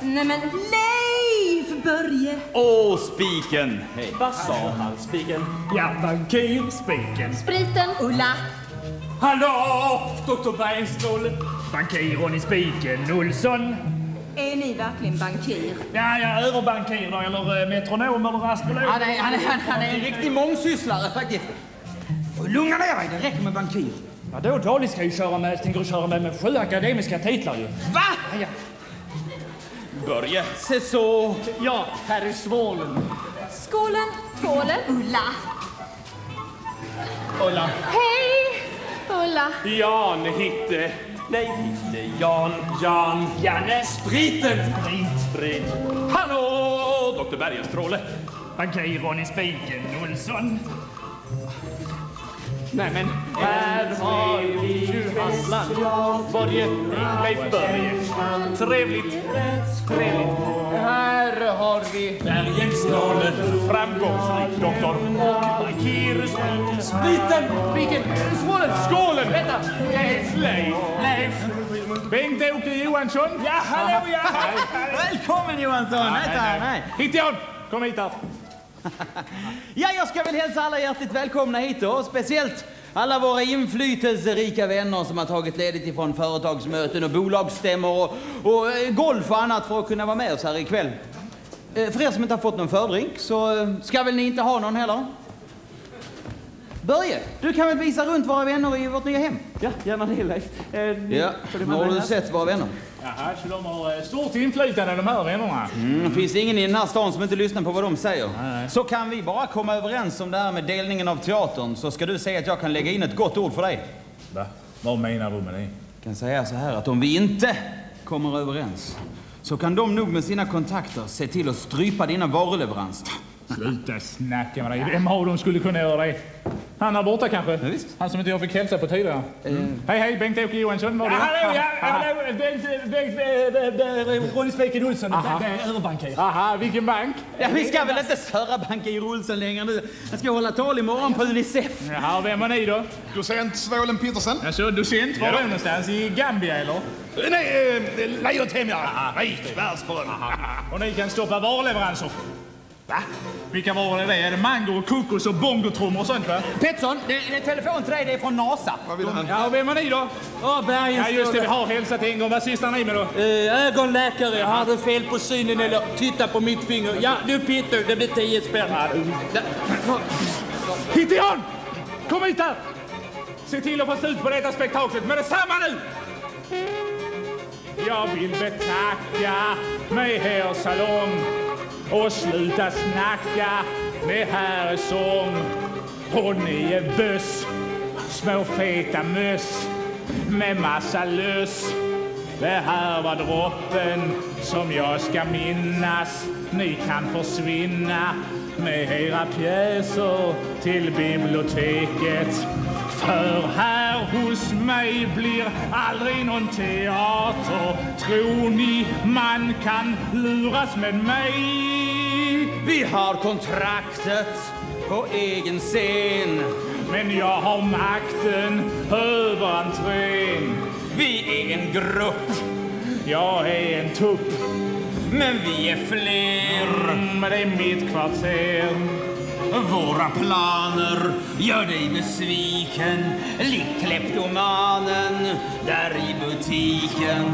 Nej men Leif Börje! Åh, spiken! Hej. Vad sa han, spiken? Ja, bankir, spiken. Spriten. Ulla. Hallå, doktor Bergstråle. Bankir Ronny Spiken Olsson. Är ni verkligen bankir? Ja, jag är överbankir då, eller eh, metronom eller astrolog. Han är, han, är, han, han är en riktig mångsysslare faktiskt. Och lugna ner dig, det räcker med bankir. Ja, då dåligt ska jag ju köra med, tänker köra med, med sju akademiska titlar ju. Va? Ja, Börje. Se så. ja här är svålen. Skålen. Tvålen. Ulla. Ulla. Hej! Ulla. Jan hitte. Nej, hitte Jan. Jan. Janne. Spriten. Sprit. Sprit. Hallå, doktor Bergenstråle. Bankir Ronny Spiken Olsson. Nej men, här har vi ju Aslan. Börje, Leif Börje. Trevligt. Trevligt. Här har vi Bergenstråle. Framgångsrik doktor. Och bankir Spriten. Spiken. Skålen. Skålen. Vänta. Leif. Leif. Leif. Bengt-Åke Johansson. Ja, hallå ja! Välkommen Johansson! Nej, nej, nej. Hit Jan! Kom hit här. Ja, jag ska väl hälsa alla hjärtligt välkomna hit då. Speciellt alla våra inflytelserika vänner som har tagit ledigt ifrån företagsmöten och bolagsstämmor och, och eh, golf och annat för att kunna vara med oss här ikväll. Eh, för er som inte har fått någon fördrink så eh, ska väl ni inte ha någon heller? Börje, du kan väl visa runt våra vänner i vårt nya hem? Ja, gärna det Leif. Eh, Ja, nu har du sett våra vänner. Jaha, så de har eh, stort inflytande de här vännerna. Mm, finns det ingen i den här stan som inte lyssnar på vad de säger. Så kan vi bara komma överens om det här med delningen av teatern så ska du säga att jag kan lägga in ett gott ord för dig. Va? Vad menar du med det? Jag kan säga så här att om vi inte kommer överens så kan de nog med sina kontakter se till att strypa dina varuleveranser. Sluta snacka med dig. Vem av dem skulle kunna göra det? Han här borta kanske? Ja, visst. Han som inte jag fick hälsa på tidigare. Hej, hej, Bengt-Åke Johansson var det? Hallå, ja, hallå, Bengt, Bengt, eh, eh, Ronny Spiken Olsson, överbankir. Aha, vilken bank? Ja, vi ska väl inte störa Bankir Olsson längre nu. Jag ska hålla tal imorgon på Unicef. Jaha, vem var ni då? Docent Svålen Petersen. Alltså, docent, var är du någonstans? I Gambia eller? Nej, eh, Lejonhem ja. Rikt, världsberömd. Och ni kan stoppa varuleveranser? Va? Vilka varor är det? Är det mango, och kokos och bongotrummor och sånt va? Pettersson, det, det är telefon till dig, det är från NASA. Vad vill han? Ja, och vem var ni då? Åh, Ja, just det, vi har hälsat en gång. Vad sysslar ni med då? Eh, ögonläkare, har du fel på synen eller titta på mitt finger? Ja, du Peter, det blir 10 spänn. Hit igen! Kom hit här! Se till att få slut på detta spektaklet med detsamma nu! Jag vill betacka mig här salong och sluta snacka med här sång. Och ni är böss, små feta möss med massa löss. Det här var droppen som jag ska minnas. Ni kan försvinna med era pjäser till biblioteket. För här hos mig blir aldrig någon teater. Tror ni man kan luras med mig? Vi har kontraktet på egen scen. Men jag har makten över entrén. Vi är en grupp, Jag är en tupp, men vi är fler. mm, men det är mitt kvarter. Våra planer gör dig besviken Likt kleptomanen där i butiken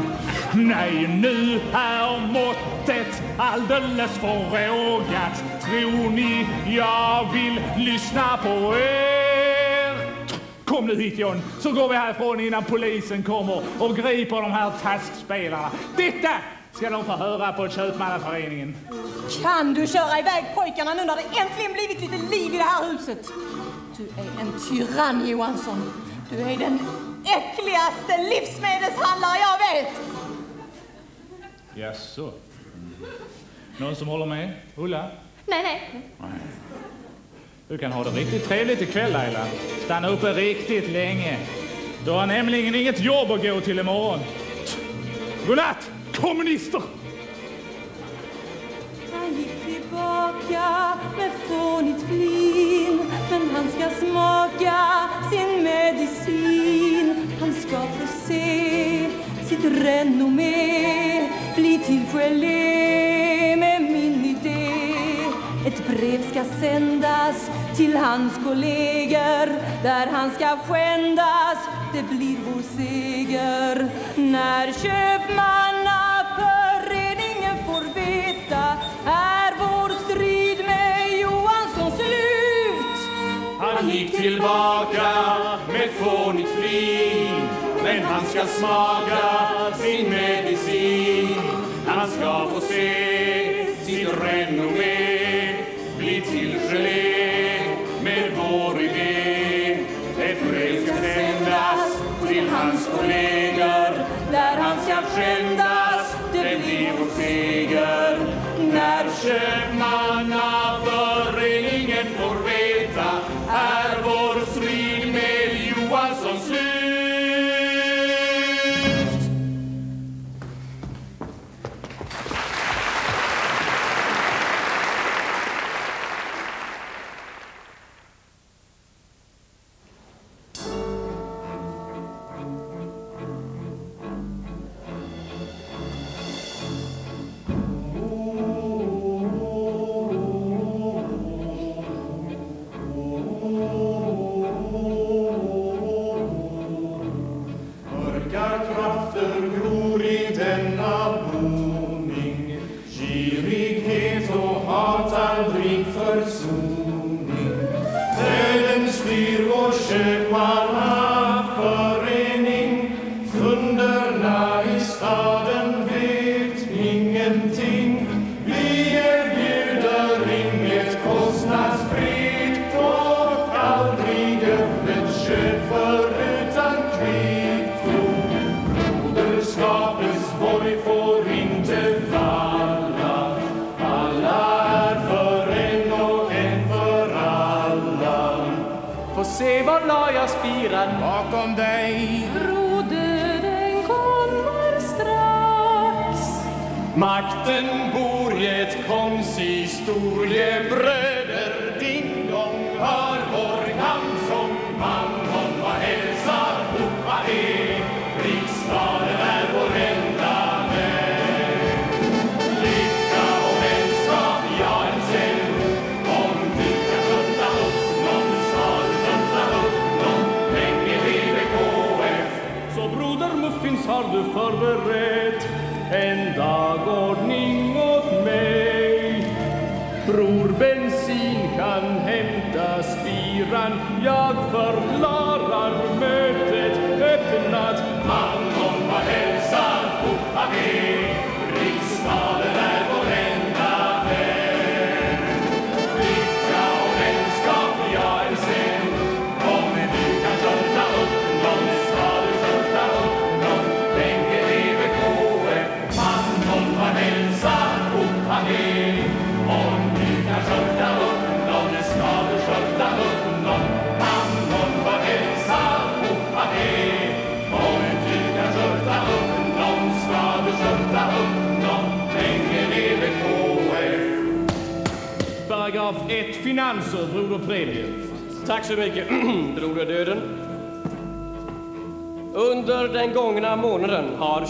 Nej, nu är måttet alldeles för rågat. Tror ni jag vill lyssna på er? Kom nu hit John, så går vi härifrån innan polisen kommer och griper de här taskspelarna. Detta ska de få höra på Köpmannaföreningen. Kan du köra iväg pojkarna nu när det äntligen blivit lite liv i det här huset? Du är en tyrann Johansson. Du är den äckligaste livsmedelshandlare jag vet. Jaså? Någon som håller med? Ulla? Nej, nej. Du kan ha det riktigt trevligt ikväll Laila. Stanna uppe riktigt länge. Du har nämligen inget jobb att gå till imorgon. Godnatt, kommunister! Han gick tillbaka med fånigt flin Men han ska smaka sin medicin. Han ska få se sitt renommé bli till gelé med min. Ett brev ska sändas till hans kolleger där han ska skändas. Det blir vår seger när köpmannaföreningen får veta är vår strid med Johansson slut. Han gick tillbaka med fånigt flin Men han ska smaka sin medicin Han ska få se han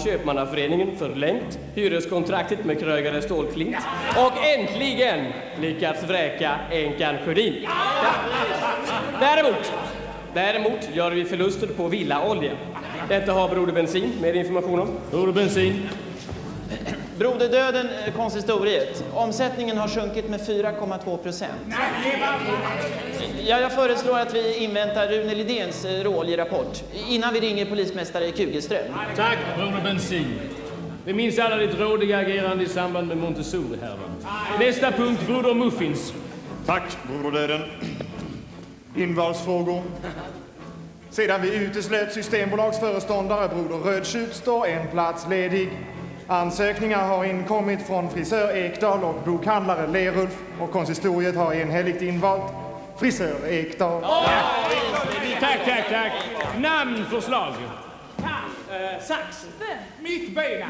Köpmannaföreningen förlängt hyreskontraktet med krögare Stålklint och äntligen lyckats vräka änkan Sjödin. Däremot, däremot gör vi förluster på villaolja. Detta har Broder Bensin mer information om. Broder Bensin. Broderdöden, eh, konsistoriet. Omsättningen har sjunkit med 4,2 procent. Ja, jag föreslår att vi inväntar Rune Lidéns eh, råoljerapport innan vi ringer polismästare Kugelström. Tack, Broder Bensin. Vi minns alla ditt rådiga agerande i samband med Montessori-härvan. Nästa punkt, Broder Muffins. Tack, Broderdöden. Invalsfrågor. Sedan vi uteslöt Systembolagsföreståndare Broder Rödtjut står en plats ledig. Ansökningar har inkommit från frisör Ekdal och bokhandlare Lerulf och konsistoriet har enhälligt invalt frisör Ekdal. Tack, tack, tack. Namnförslag. Sax. Mittbena.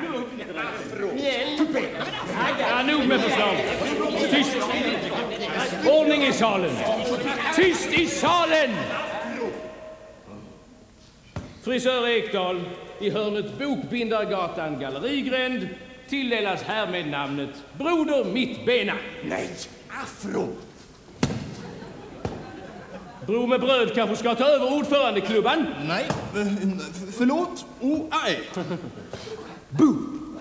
Ja, nog med förslag. Tyst. Ordning i salen! Tyst i salen! Frisör Ekdal i hörnet Bokbindargatan Gallerigränd tilldelas härmed namnet Broder Mittbena. Nej, Afro! Bro med bröd kanske ska ta över ordförandeklubban? Nej, eh, förlåt. OAE.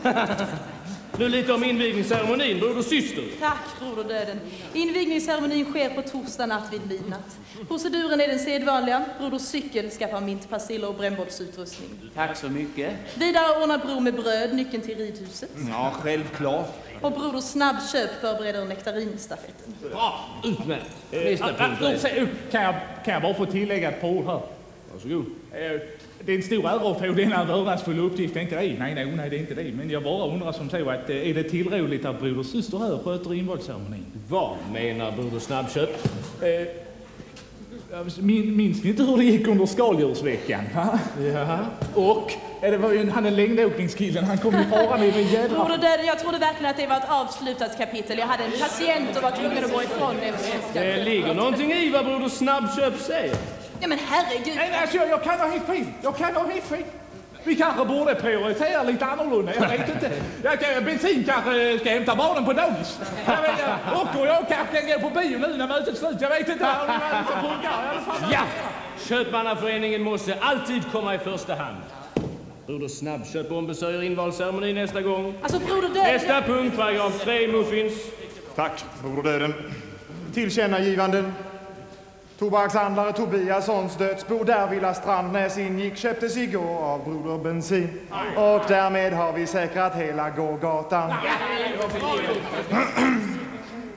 Nu lite om invigningsceremonin, broder syster. Tack, Broder Döden. Invigningsceremonin sker på torsdag natt vid midnatt. Proceduren är den sedvanliga. Broder Cykel skaffar mintpastiller och brännbollsutrustning. Tack så mycket. Vidare ordnar Bror med bröd nyckeln till ridhuset. Ja, självklart. Och Broder Snabbköp förbereder nektarinstafetten. Bra, utmärkt. Eh, Nästa ah, punkt. kan, jag, kan jag bara få tillägga ett par ord här? Varsågod. Det är en stor ära att få denna vördnadsfulla uppgift, det är inte det? Nej, nej, nej, det är inte det. Men jag bara undrar som så att eh, är det tillrådligt att broder syster här sköter invågsceremonin? Vad menar broder Snabbköp? Eh, min, minns ni inte hur det gick under skaldjursveckan? Va? Ja. Och eh, det var ju en, han den längdåkningskillen, han kom ju farande i en jädra... Broder jag trodde verkligen att det var ett avslutat kapitel. Jag hade en patient och var tvungen att gå ifrån efter Det ligger någonting i vad broder Snabbköp säger. Ja men herregud. Nej, alltså, jag, jag kan ha helt fel. Jag kan ha helt fel. Vi kanske borde prioritera lite annorlunda. Jag vet inte. Jag kan, bensin kanske ska hämta barnen på dagis. Jag vet, Och och jag kanske kan gå på bio nu när mötet är slut. Jag vet inte hur det funkar. Ja! Köpmannaföreningen måste alltid komma i första hand. Broder Snabbköp ombesörjer invalsceremoni nästa gång. Alltså Broder Döden... Nästa punkt, paragraf 3, muffins. Tack, Broder Döden. Tillkännagivanden. Tobakshandlare Tobiassons dödsbo där Villa Strandnäs ingick köptes igår av Broder Bensin. Och därmed har vi säkrat hela gågatan.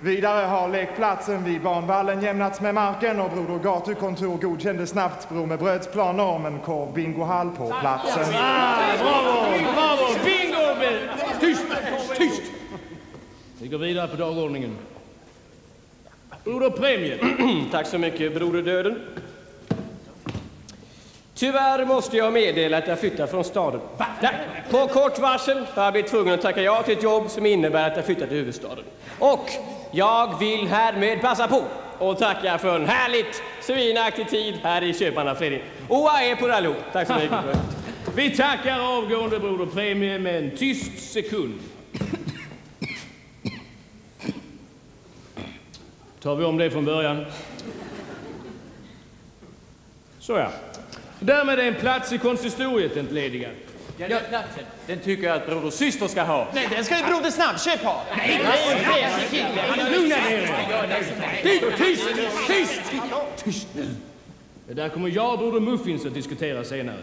Vidare har lekplatsen vid banvallen jämnats med marken och Broder Gatukontor godkände snabbt Bro med brödsplaner om en korv-bingohall på platsen. Ah, bravo, bravo! Bingo! Tyst, tyst! Vi går vidare på dagordningen. Broder Premie. Tack så mycket, Broder Döden. Tyvärr måste jag meddela att jag flyttar från staden. På kort varsel har jag blivit tvungen att tacka ja till ett jobb som innebär att jag flyttar till huvudstaden. Och jag vill härmed passa på och tacka för en härligt svinaktig tid här i Köpmannaföreningen. OAE på allihop. Tack så mycket. Vi tackar avgående Broder Premie med en tyst sekund. Tar vi om det från början. Så ja. Därmed är en plats i konsistoriet entledigad. Ja, den platsen, den tycker jag att Broder Syster ska ha. Nej, den ska ju Broder Snabbköp ha. Nej, nej, nej. Lugna ner er! Tyst! Tyst! Tyst nu! Det där kommer jag och Broder Muffins att diskutera senare.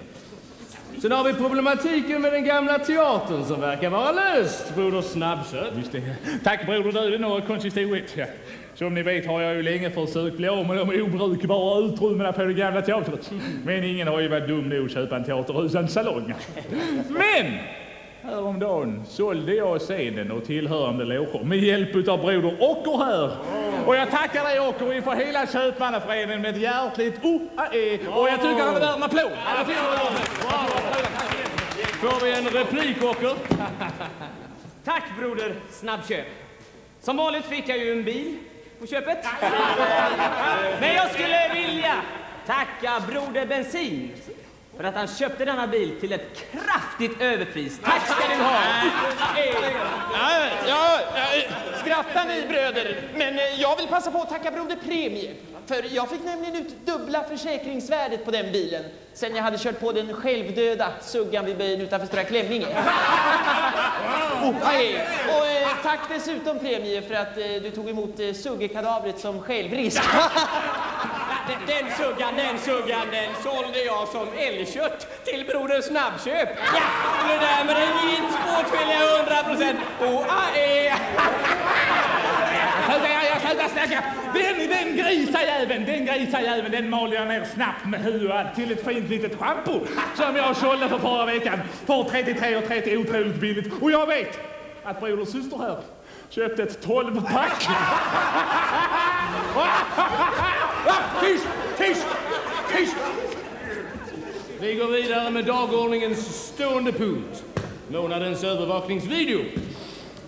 Sen har vi problematiken med den gamla teatern som verkar vara löst, Broder Snabbköp. Just det. Tack Broder Döden och konsistoriet. Ja. Som ni vet har jag ju länge försökt bli av med de obrukbara utrymmena på det gamla teatret. Men ingen har ju varit dum nog att köpa en teater utan salong. Men! Häromdagen sålde jag scenen och tillhörande loger med hjälp av Broder Ocker här. Och jag tackar dig Ocker inför hela Köpmannaföreningen med ett hjärtligt OAE. Och jag tycker han är värd en applåd. Jag tycker han är värd en applåd. Får vi en replik, Åker? Tack broder Snabbköp. Som vanligt fick jag ju en bil på köpet. Men jag skulle vilja tacka broder Bensin för att han köpte denna bil till ett kraftigt överpris. Tack ska du ha! Ja, ja, skratta ni bröder, men eh, jag vill passa på att tacka Broder Premie. För jag fick nämligen ut dubbla försäkringsvärdet på den bilen sen jag hade kört på den självdöda suggan vid byn utanför Stora Klemminge. Oh, hej. Och eh, tack dessutom Premie för att eh, du tog emot eh, suggekadavret som självrisk. Den, den suggan, den suggan, den sålde jag som älgkött till Broder Snabbköp. Ja, det där med en vinst på åtskilliga hundra procent. OAE! Sluta, jag, jag slutar snacka! Den, den grisajäveln, den grisajäveln, den malde jag ner snabbt med huvudet till ett fint litet schampo som jag sålde för förra veckan för 33,30 otroligt billigt. Och jag vet att broder syster här köpte ett 12-pack. Tyst! Tyst! Tyst! Vi går vidare med dagordningens stående punkt. Månadens övervakningsvideo.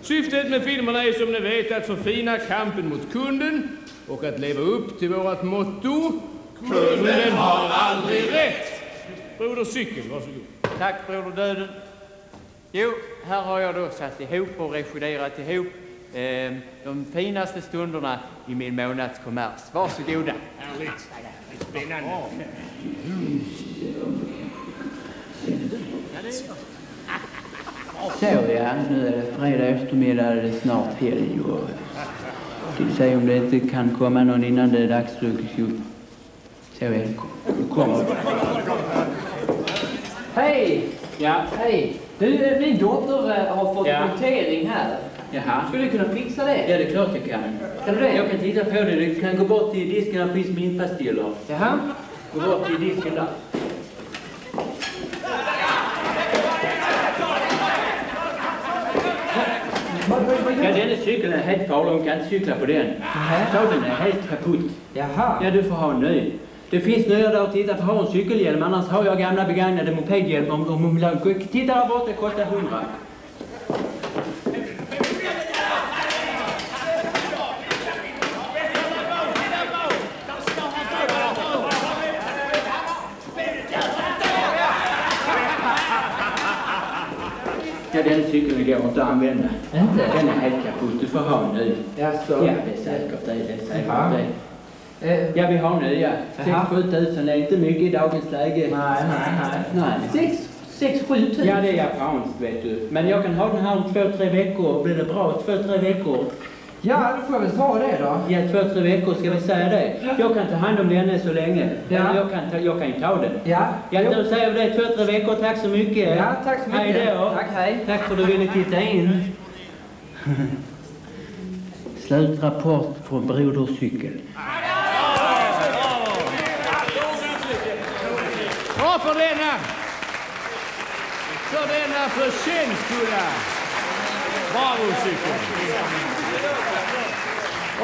Syftet med filmerna är som ni vet att förfina kampen mot kunden och att leva upp till vårt motto Kunden har aldrig rätt. Broder Cykel, varsågod. Tack Broder Döden. Jo, här har jag då satt ihop och regisserat ihop eh, de finaste stunderna i min månadskommers. Varsågoda. Härligt. Spännande. Så ja, nu är det fredag eftermiddag, det är snart helg och ska se om det inte kan komma någon innan det är dagsryck. Så är det. Kommer. Hej! Ja, hej. Du, min dotter eh, har fått Ja. montering här. Jaha. Skulle du kunna fixa det? Ja, det är klart jag kan. Kan du det? Jag kan titta på det. Du kan gå bort till disken, där finns minpastiller. Jaha. Gå bort till disken där. Ja, denna cykeln är helt farlig. Hon kan inte cykla på den. Sadeln är helt kaputt. Jaha. Ja, du får ha en ny. Det finns nya där att titta på. Ha en cykelhjälm, annars har jag gamla begagnade mopedhjälm. Om, om hon vill ha... Titta där borta, kostar hundra. Ja, den cykeln går inte att använda. Inte? Den är helt kaputt. Du får ha en ny. Jaså? Ja, det är säkert det. Det är säkert Jaha. det. Eh, Ja, vi har nya. Jaha. 6-7 tusen. Det är inte mycket i dagens läge. Nej, nej, nej. Nej. Sex, sex, sju tusen? Ja, det är japanskt vet du. Men jag kan ha den här om två, tre veckor. Blir det bra? Två, tre veckor? Ja, då får jag väl ta det då. Ja, två, tre veckor ska vi säga det. Jag kan ta hand om den så länge. Ja. Jag, kan ta, jag kan ju ta den. Ja. Ja, då säger vi det. Två, tre veckor. Tack så mycket. Ja, tack så mycket. Hej då. Tack, hej. Tack för att du ville titta in. Slutrapport från Broder Cykel. Och för denna, för denna förtjänstfulla Bravo-cykel.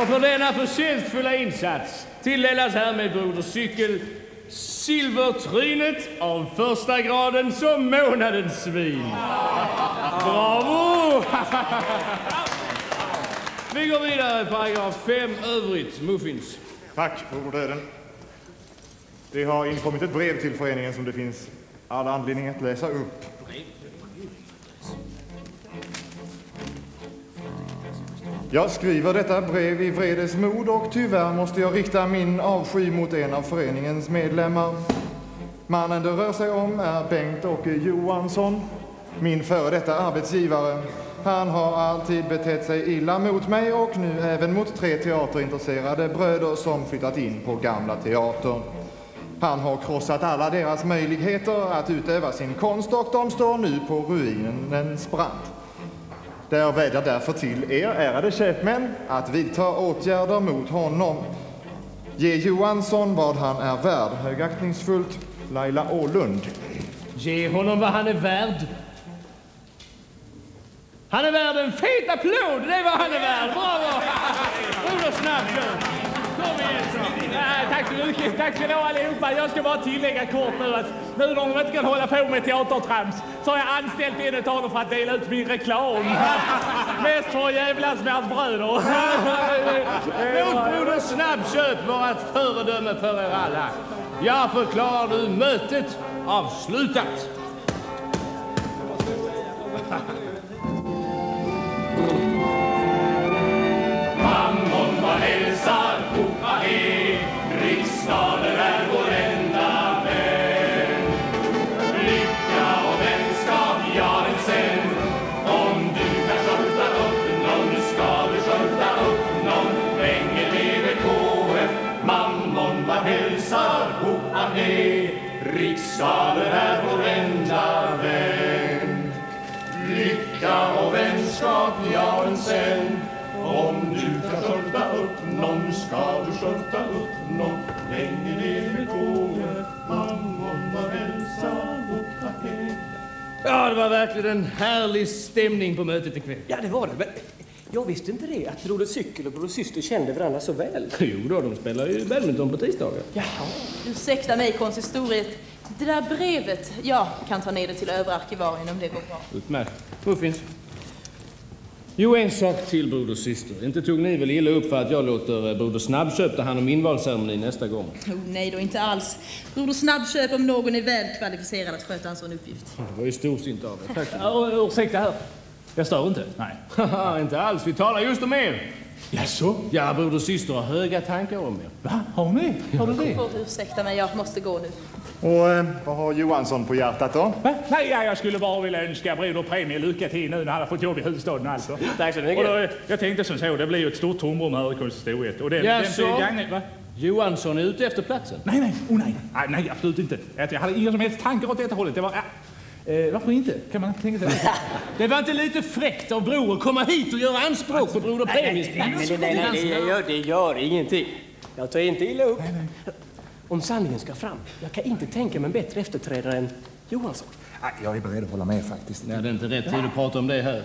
Och för denna förtjänstfulla insats tilldelas härmed Broder Cykel Silvertrynet av första graden som månadens svin. Bravo! Vi går vidare, paragraf 5, övrigt, muffins. Tack, Broder Döden. Det har inkommit ett brev till föreningen som det finns all anledning att läsa upp. Jag skriver detta brev i vredesmod och tyvärr måste jag rikta min avsky mot en av föreningens medlemmar. Mannen det rör sig om är Bengt-Åke Johansson, min före detta arbetsgivare. Han har alltid betett sig illa mot mig och nu även mot tre teaterintresserade bröder som flyttat in på Gamla Teatern. Han har krossat alla deras möjligheter att utöva sin konst och de står nu på ruinens brant. Jag vädjar därför till er, ärade köpmän, att vidta åtgärder mot honom. Ge Johansson vad han är värd. Högaktningsfullt, Laila Ålund. Ge honom vad han är värd. Han är värd en fet applåd, det är vad han är värd. Bravo! Broder Nej, tack så mycket. Tack ska ni ha allihopa. Jag ska bara tillägga kort nu att nu när de inte kan hålla på med teatertrams så har jag anställt en utav dem för att dela ut min reklam. Mest för att jävlas med hans bröder. Mot Broder Snabbköp, vårt föredöme för er alla. Jag förklarar nu mötet avslutat. ska du skörta upp någon Länge leve KF, mammon vad hälsar och paket Ja, det var verkligen en härlig stämning på mötet ikväll. Ja, det var det. Men jag visste inte det, att Broder Cykel och Broder Syster kände varandra så väl. Jo då, de spelar ju badminton på tisdagar. Jaha. Ursäkta mig, konsistoriet. Det där brevet, jag kan ta ner det till överarkivarien om det går bra. Utmärkt. Muffins. Jo, en sak till broder och syster. Inte tog ni väl illa upp för att jag låter eh, broder Snabbköp ta hand om invalsceremonin nästa gång? Oh, nej då, inte alls. Broder Snabbköp om någon är väl kvalificerad att sköta en sån uppgift. Det var ju storsint av er. Tack så Ja, ursäkta här. Jag stör inte? Nej. Inte alls. Vi talar just om er. Jaså? Ja, broder och syster har höga tankar om er. Va? Har ni? Har du det? Får ursäkta mig, jag måste gå nu. Och eh, vad har Johansson på hjärtat då? Va? Nej, ja, jag skulle bara vilja önska Broder Premie lycka till nu när han har fått jobb i huvudstaden alltså. Tack så mycket. Och då, jag tänkte som så, det blir ju ett stort tomrum här i konsistoriet. Och den, Jaså? den, den, va? Johansson är ute efter platsen. Nej, nej, oh, nej. nej, nej, absolut inte. Jag hade inga som helst tankar åt detta hållet. Det var, ja. eh, varför inte? Kan man tänka sig det? Det var inte lite fräckt av bror att komma hit och göra anspråk på broder Premies Nej, nej, nej, nej, nej, det, gör, det gör ingenting. Jag tar inte illa upp. Om sanningen ska fram, jag kan inte tänka mig en bättre efterträdare än Johansson. Jag är beredd att hålla med faktiskt. Nej, det är inte rätt tid att prata om det här.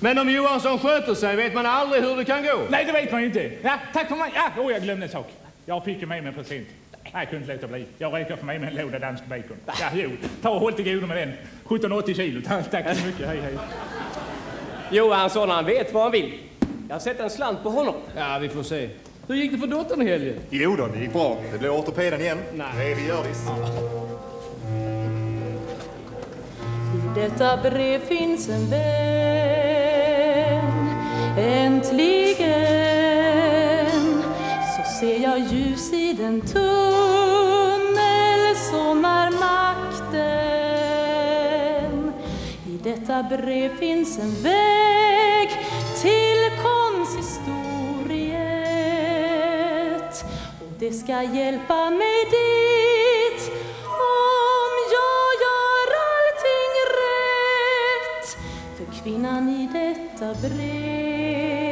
Men om Johansson sköter sig vet man aldrig hur det kan gå. Nej, det vet man ju inte. Ja, tack för mig. Ja, oh, jag glömde en sak. Jag fick ju med mig en present. Nej, jag kunde inte låta bli. Jag räcker för mig med en låda dansk bacon. Ja, jo. Ta och håll till godo med den. 17,80 kilo. Tack, tack så mycket. Hej, hej. Johansson, han vet vad han vill. Jag sätter en slant på honom. Ja, vi får se. Hur gick det för dottern i helgen? Jo då, det gick bra. Det blev ortopeden igen. Nej. Det vi Hjördis. I detta brev finns en vän Äntligen så ser jag ljus i den tunnel som är makten I detta brev finns en väg till konsistoriet det ska hjälpa mig dit. Om jag gör allting rätt. För kvinnan i detta brev.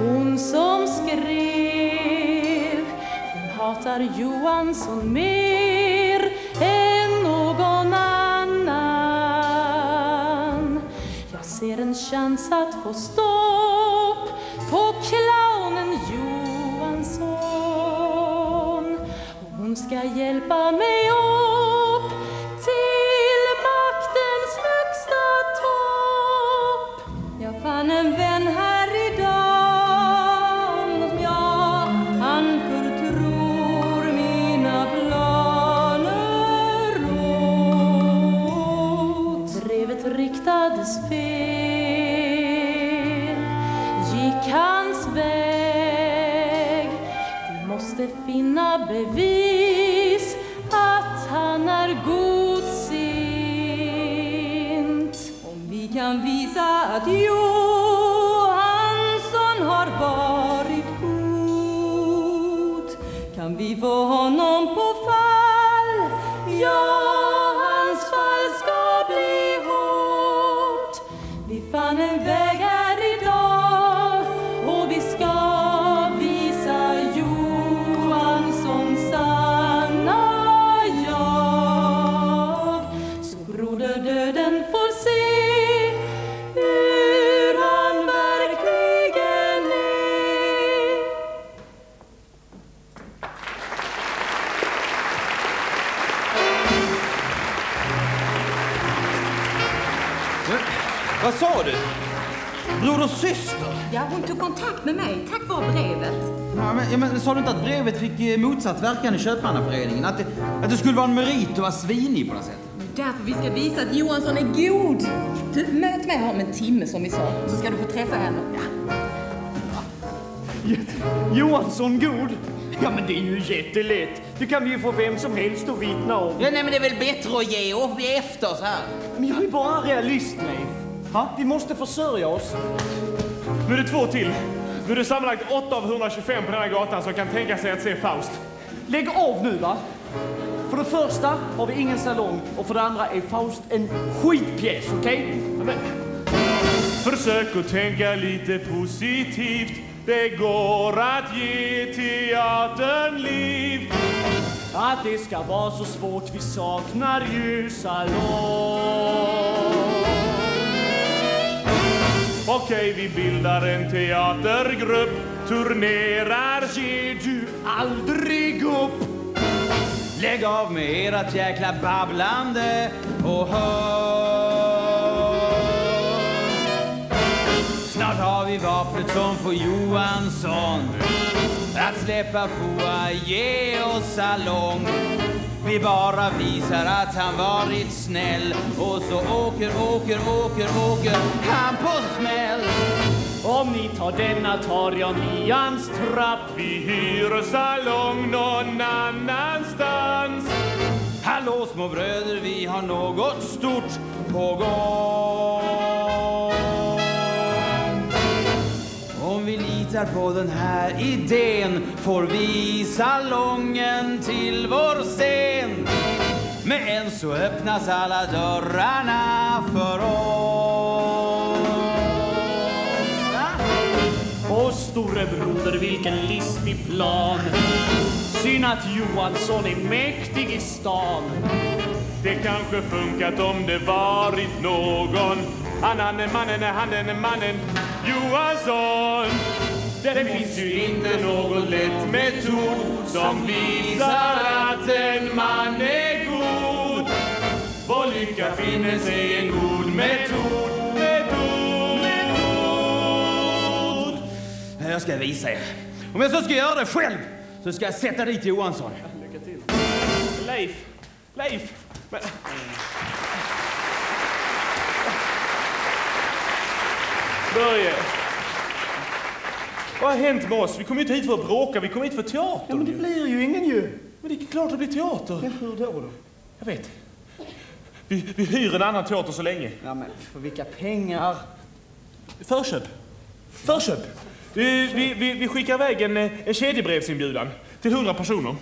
Hon som skrev. Hon hatar Johansson mer än någon annan. Jag ser en chans att få stopp och hon ska med mig tack vare brevet. Ja, men, ja, men sa du inte att brevet fick eh, motsatt verkan i Köpmannaföreningen? Att det, att det skulle vara en merit att vara svinig på något sätt? Därför vi ska visa att Johansson är god. Du, möt med här om en timme som vi sa, så ska du få träffa henne. Johansson god? Ja, men det är ju jättelätt. Det kan vi ju få vem som helst att vittna om. Ja, nej, men det är väl bättre att ge ge efter så här. Men jag är bara realist, Leif. Ha? Vi måste försörja oss. Nu är det två till. Nu är det sammanlagt 8 av 125 på den här gatan som kan tänka sig att se Faust. Lägg av nu, va? För det första har vi ingen salong och för det andra är Faust en skitpjäs, okej? Försök att tänka lite positivt. Det går att ge teatern liv. Att det ska vara så svårt, vi saknar ju salong. Okej, vi bildar en teatergrupp. Turnerar ger du aldrig upp. Lägg av med ert jäkla babblande och hör Snart har vi vapnet som får Johansson att släppa foajé och salong. Vi bara visar att han varit snäll och så åker, åker, åker, åker han på smäll. Om ni tar denna tar jag nians trapp Vi hyr salong någon annanstans Hallå små bröder, vi har något stort på gång. Litar på den här idén får vi salongen till vår scen. Men än så öppnas alla dörrarna för oss. Och storebroder vilken listig plan Synd att Johansson är mäktig i stan Det kanske funkat om det varit någon annan mannen är han den mannen Johansson Det finns ju inte någon lätt metod som visar att en man är god Vår lycka finner sig en god metod Metod, metod Jag ska visa er. Om jag så ska göra det själv så ska jag sätta dit Johansson. Lycka till. Leif, Leif. Men... Börje. Vad har hänt med oss? Vi kom inte hit för att bråka, vi kom hit för teater. Ja, men det blir ju ingen ju. Men det är klart det blir teater. Ja, hur då då? Jag vet. Vi, vi hyr en annan teater så länge. Ja, men för vilka pengar? Förköp. Förköp. Vi, vi, vi, vi skickar iväg en, eh, en kedjebrevsinbjudan till 100 personer.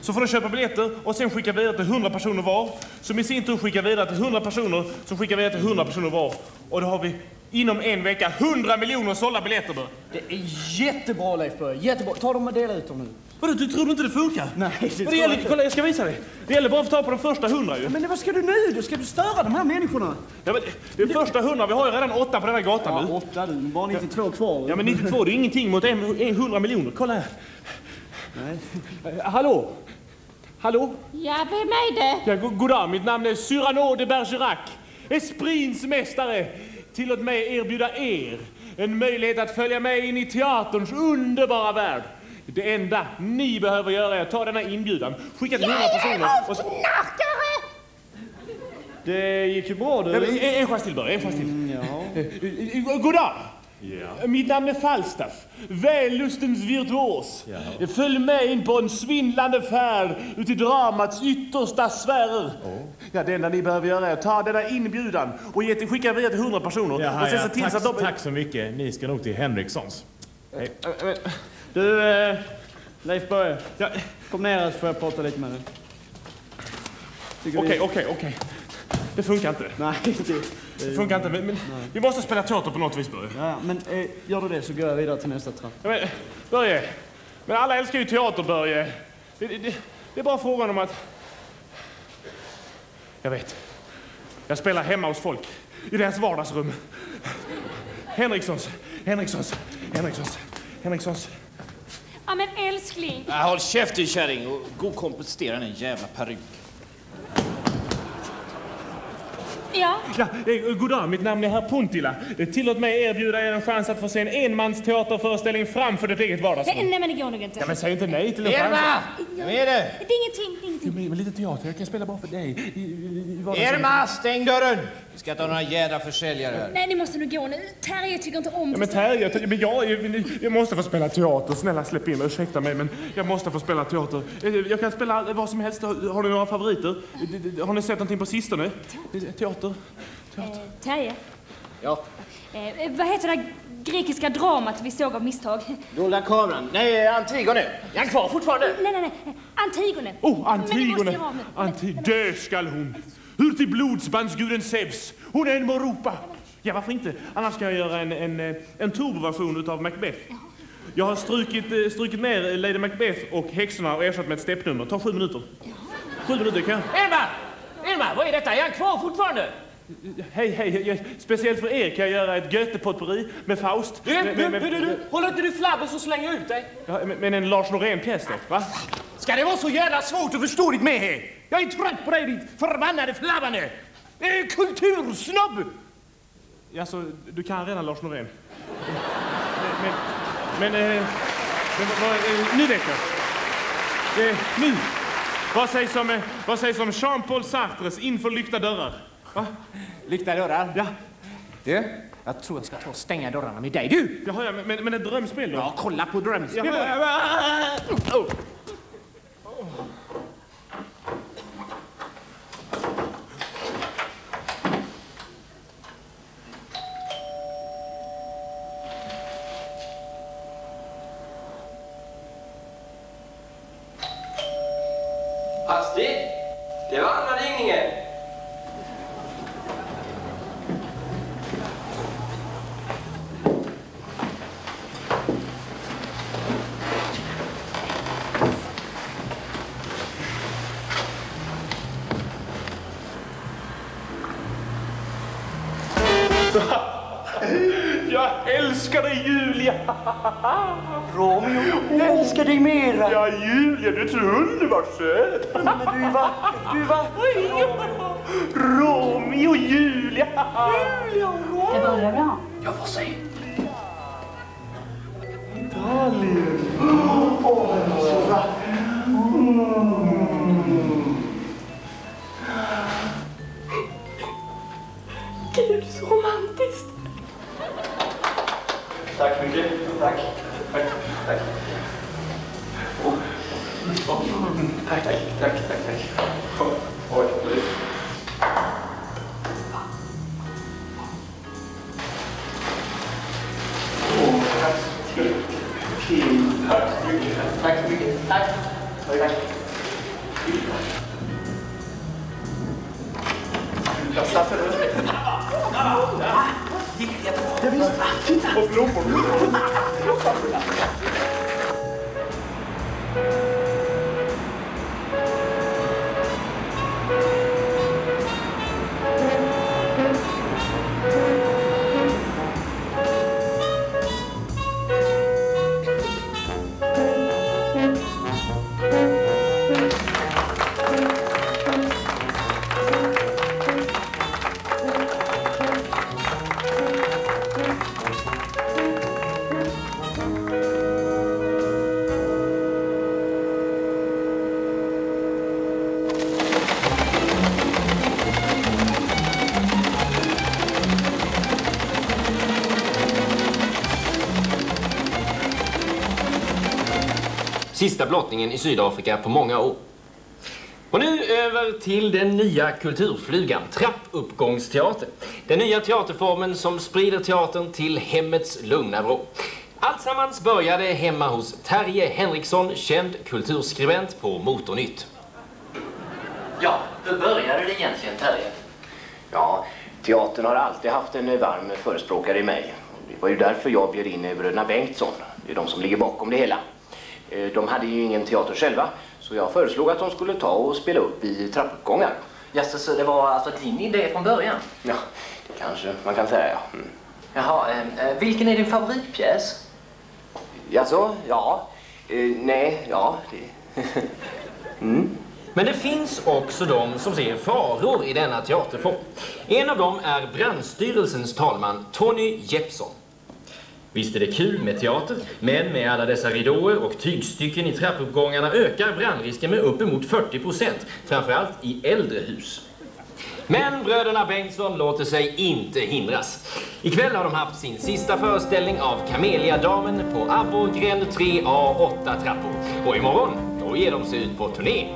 Så får de köpa biljetter och sen skicka vidare till 100 personer var. Som i sin tur skickar vidare till 100 personer som skickar vidare till 100 personer var. Och då har vi inom en vecka 100 miljoner sålda biljetter. Bör. Det är jättebra Leif Börje, jättebra. Ta dem och dela ut dem nu. Vadå, du tror inte det funkar? Nej, det det jag gäller, inte. kolla, jag ska visa dig. Det gäller bara att få tag på de första 100 ju. Men vad ska du nu då? Ska du störa de här människorna? Ja, men det är första 100, vi har ju redan åtta på den här gatan Ja, nu. åtta du. Bara 92 kvar. Ja, men 92 det är ingenting mot en, en 100 miljoner. Kolla här. Nej. Eh, Hallå? Hallå? Ja, vem är det? Ja, go- goddag, mitt namn är Cyrano de Bergerac. Esprins mästare. Tillåt mig erbjuda er en möjlighet att följa med in i teaterns underbara värld. Det enda ni behöver göra är att ta denna inbjudan, skicka till 100 personer och så... Det gick ju bra du. En en chans till bara, en chans till. Mm, ja. Eh, eh, Goddag! Mitt namn är Falstaff, vällustens virtuos. Följ med in på en svindlande färd ut i dramats yttersta sfärer. Ja, det enda ni behöver göra är att ta denna inbjudan och ge till, skicka vidare till 100 personer. Jaha, och sen ja. till tack, så att de... tack så mycket. Ni ska nog till Henrikssons. Hej. Du, eh, Leif Börje. Kom ner här så får jag prata lite med dig. Okej, okej, okej. Det funkar inte. Nej, det, Det funkar inte. Men, men vi måste spela teater på något vis, Börje. Ja, men eh, gör du det så går jag vidare till nästa trapp. Ja, men, Börje, men alla älskar ju teater, Börje. Det, det, det, det är bara frågan om att... Jag vet. Jag spelar hemma hos folk, i deras vardagsrum. Henrikssons, Henrikssons, Henrikssons, Henrikssons. Ja men älskling. Ja, håll käften kärring och gå och kompostera den jävla peruk. Ja. Ja, eh, goddag, mitt namn är herr Puntila. Eh, Tillåt mig erbjuda er en chans att få se en enmansteaterföreställning framför ditt eget vardagsrum. nej men det går nog inte. Ja, men säg inte nej till en Irma! chans. Vem är det? Det är ingenting, det är ingenting. Men, men lite teater, jag kan spela bara för dig. I, i, i vardagsrummet. Irma, stäng dörren! Vi ska ha några jädra försäljare här. Nej, ni måste nog gå nu. Terje tycker inte om Ja, men Terje, jag, men jag, jag, jag måste få spela teater. Snälla släpp in mig, ursäkta mig, men jag måste få spela teater. Eh, Jag kan spela vad som helst. Har ni några favoriter? Eh, Har ni sett någonting på sistone? Teater? Eh, Terje, Ja. eh, vad heter det grekiska dramat vi såg av misstag? Dolda kameran. Nej, Antigone. Är han kvar fortfarande? Nej, nej, nej. Antigone. Oh, Men ni måste Antigone! göra av med- Anti dö skall hon! Hur till blodsbandsguden Zeus. Hon är en morupa. Ja, varför inte? Annars ska jag göra en, en, en turboversion utav Macbeth. Jag har strukit, eh, strukit ner Lady Macbeth och häxorna och ersatt med ett steppnummer. Ta sju minuter. Sju minuter kan jag. Irma! Irma, vad är detta? Är han kvar fortfarande? Hej, hej. Speciellt för er kan jag göra ett Goethe-potpurri med Faust. Du, Med- du, med- du, du, du, håller inte du flabben så slänger jag ut dig. Ja, men- men en Lars Norén-pjäs då, va? Ska det vara så jävla svårt att förstå ditt med? Jag är trött på dig, ditt förbannade flabbande! Eh, Kultursnobb! Alltså, du kan redan Lars Norén? Men, men, eh, men vad, eh, nu vet jag. Eh, nu. Vad sägs om, eh, vad sägs om Jean-Paul Sartres Inför lyckta dörrar? Va? Lyckta dörrar? Ja. Du, jag tror jag ska ta och stänga dörrarna med dig. Du! Jaha, ja, men, men ett drömspel då? Ja, kolla på drömspel. Jaha, ja. Oh. Astrid, det var Romeo, jag älskar dig mera! Ja, Julia, du är så underbart söt! Men du är vacker, du är vacker! Romeo, Julia! Julia och Romeo! Det börjar bra. Ja, vad säger Italien! Åh, den var så vacker! Mm. Gud, så romantiskt. Tack mycket. Tack. Tack. Tack. Oh. Oh. Tack, tack, tack, tack, tack. Oh. Oj, tack så mycket. Tack så mycket. Tack så. Tack. Sista blottningen i Sydafrika på många år. Och nu över till den nya kulturflugan, trappuppgångsteater. Den nya teaterformen som sprider teatern till hemmets lugna vrå. Alltsammans började hemma hos Terje Henriksson, känd kulturskribent på Motornytt. Ja, hur började det egentligen, Terje? Ja, teatern har alltid haft en varm förespråkare i mig. Det var ju därför jag bjöd in bröderna Bengtsson. Det är de som ligger bakom det hela. De hade ju ingen teater själva, så jag föreslog att de skulle ta och spela upp i trappuppgångar. Jaså, så det var alltså din idé från början? Ja, det kanske man kan säga, ja. Mm. Jaha, eh, eh, vilken är din favoritpjäs? Jaså, ja. Eh, nej, ja. Det... mm. Men det finns också de som ser faror i denna teaterform. En av dem är brandstyrelsens talman Tony Jeppsson. Visst är det kul med teater, men med alla dessa ridåer och tygstycken i trappuppgångarna ökar brandrisken med uppemot 40 procent, framförallt i äldre hus. Men bröderna Bengtsson låter sig inte hindras. Ikväll har de haft sin sista föreställning av Kameliadamen på Abborrgränd 3A 8 trappor. Och imorgon, då ger de sig ut på turné.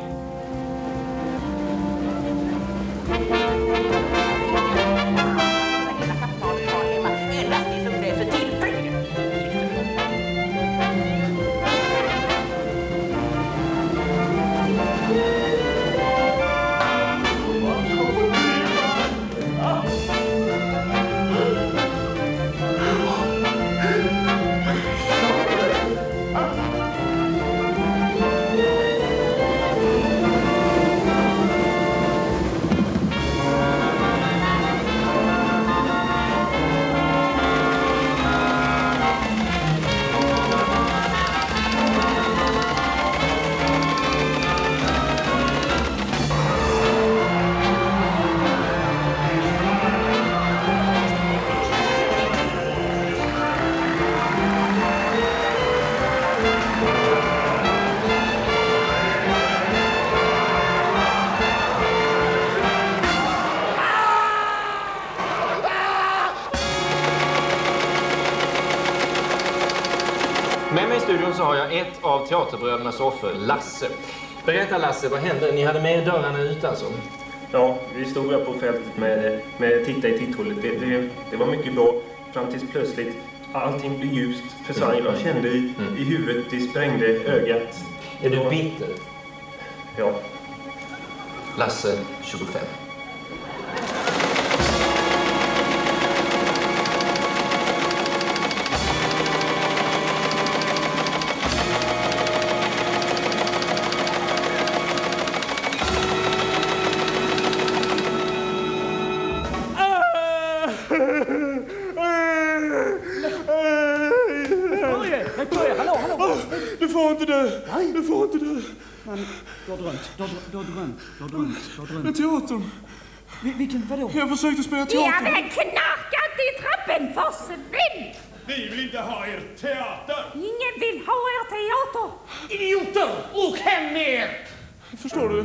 Av teaterbrödernas offer, Lasse. Berätta Lasse, vad hände? Ni hade med dörrarna ut alltså? Ja, vi stod där på fältet med, med titta i titthålet. Det, det, det var mycket bra fram tills plötsligt allting blev ljust, försvann. Jag kände i, i huvudet, det sprängde ögat. Är du bitter? Ja. Lasse, 25. Du har drömt. Du har, drö- du har drömt. Du har drömt. Drömt. teatern. Vi- Vilken, vadå? Jag försökte spela Ja, teater. men knarka inte i trappen, försvinn! Vi vill inte ha er teater! Ingen vill ha er teater! Idioter! Åk hem med er! Förstår du?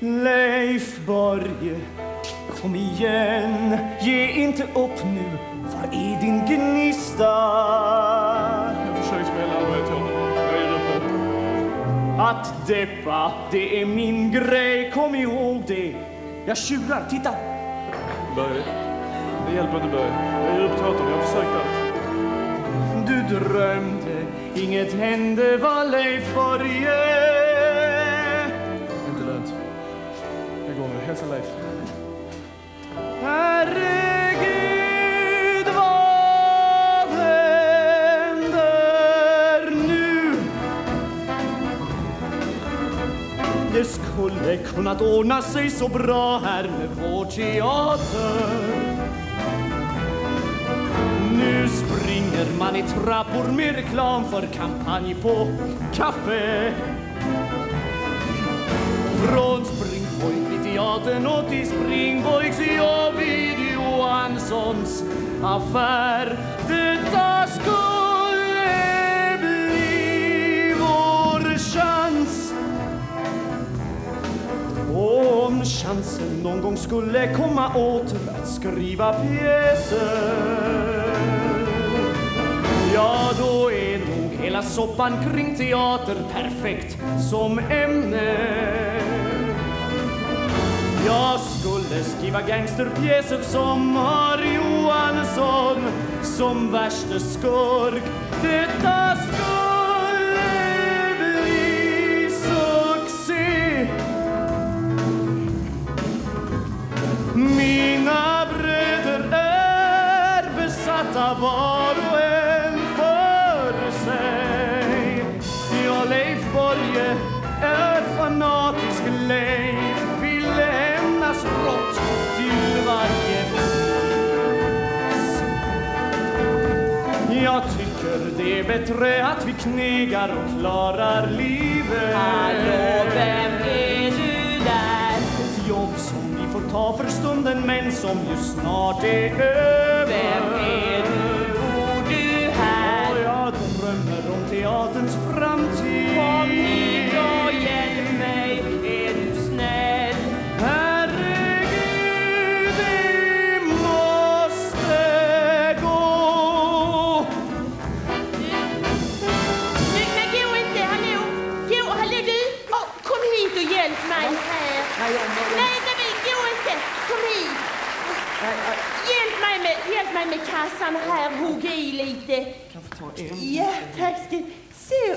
Leif Börje, kom igen. Ge inte upp nu. Var är din gnista? Att deppa, det är min grej. Kom ihåg det. Jag tjurar. Titta. Börje. Det hjälper inte Börje. Jag ger upp teatern. Jag har försökt allt. Du drömde, inget hände, var Leif Börje. Inte lönt. Jag går nu. Hälsa Leif. Herregud, skulle kunnat ordna sig så bra här med vår teater. Nu springer man i trappor med reklam för kampanj på kaffe. Från springpojk vid teatern och till springpojks jag vid Johanssons affär. Detta skulle bli vår chans. Om chansen någon gång skulle komma åter att skriva pjäser Ja, då är nog hela soppan kring teater perfekt som ämne. Jag skulle skriva gangsterpjäser som har Johansson som värste skurk. Detta skurk är bättre att vi knegar och klarar livet. Hallå, vem är du där? Ett jobb som vi får ta för stunden men som ju snart är över. Med, kassan här, hugg i lite. Kan få ta en. Ja, tack ska Så,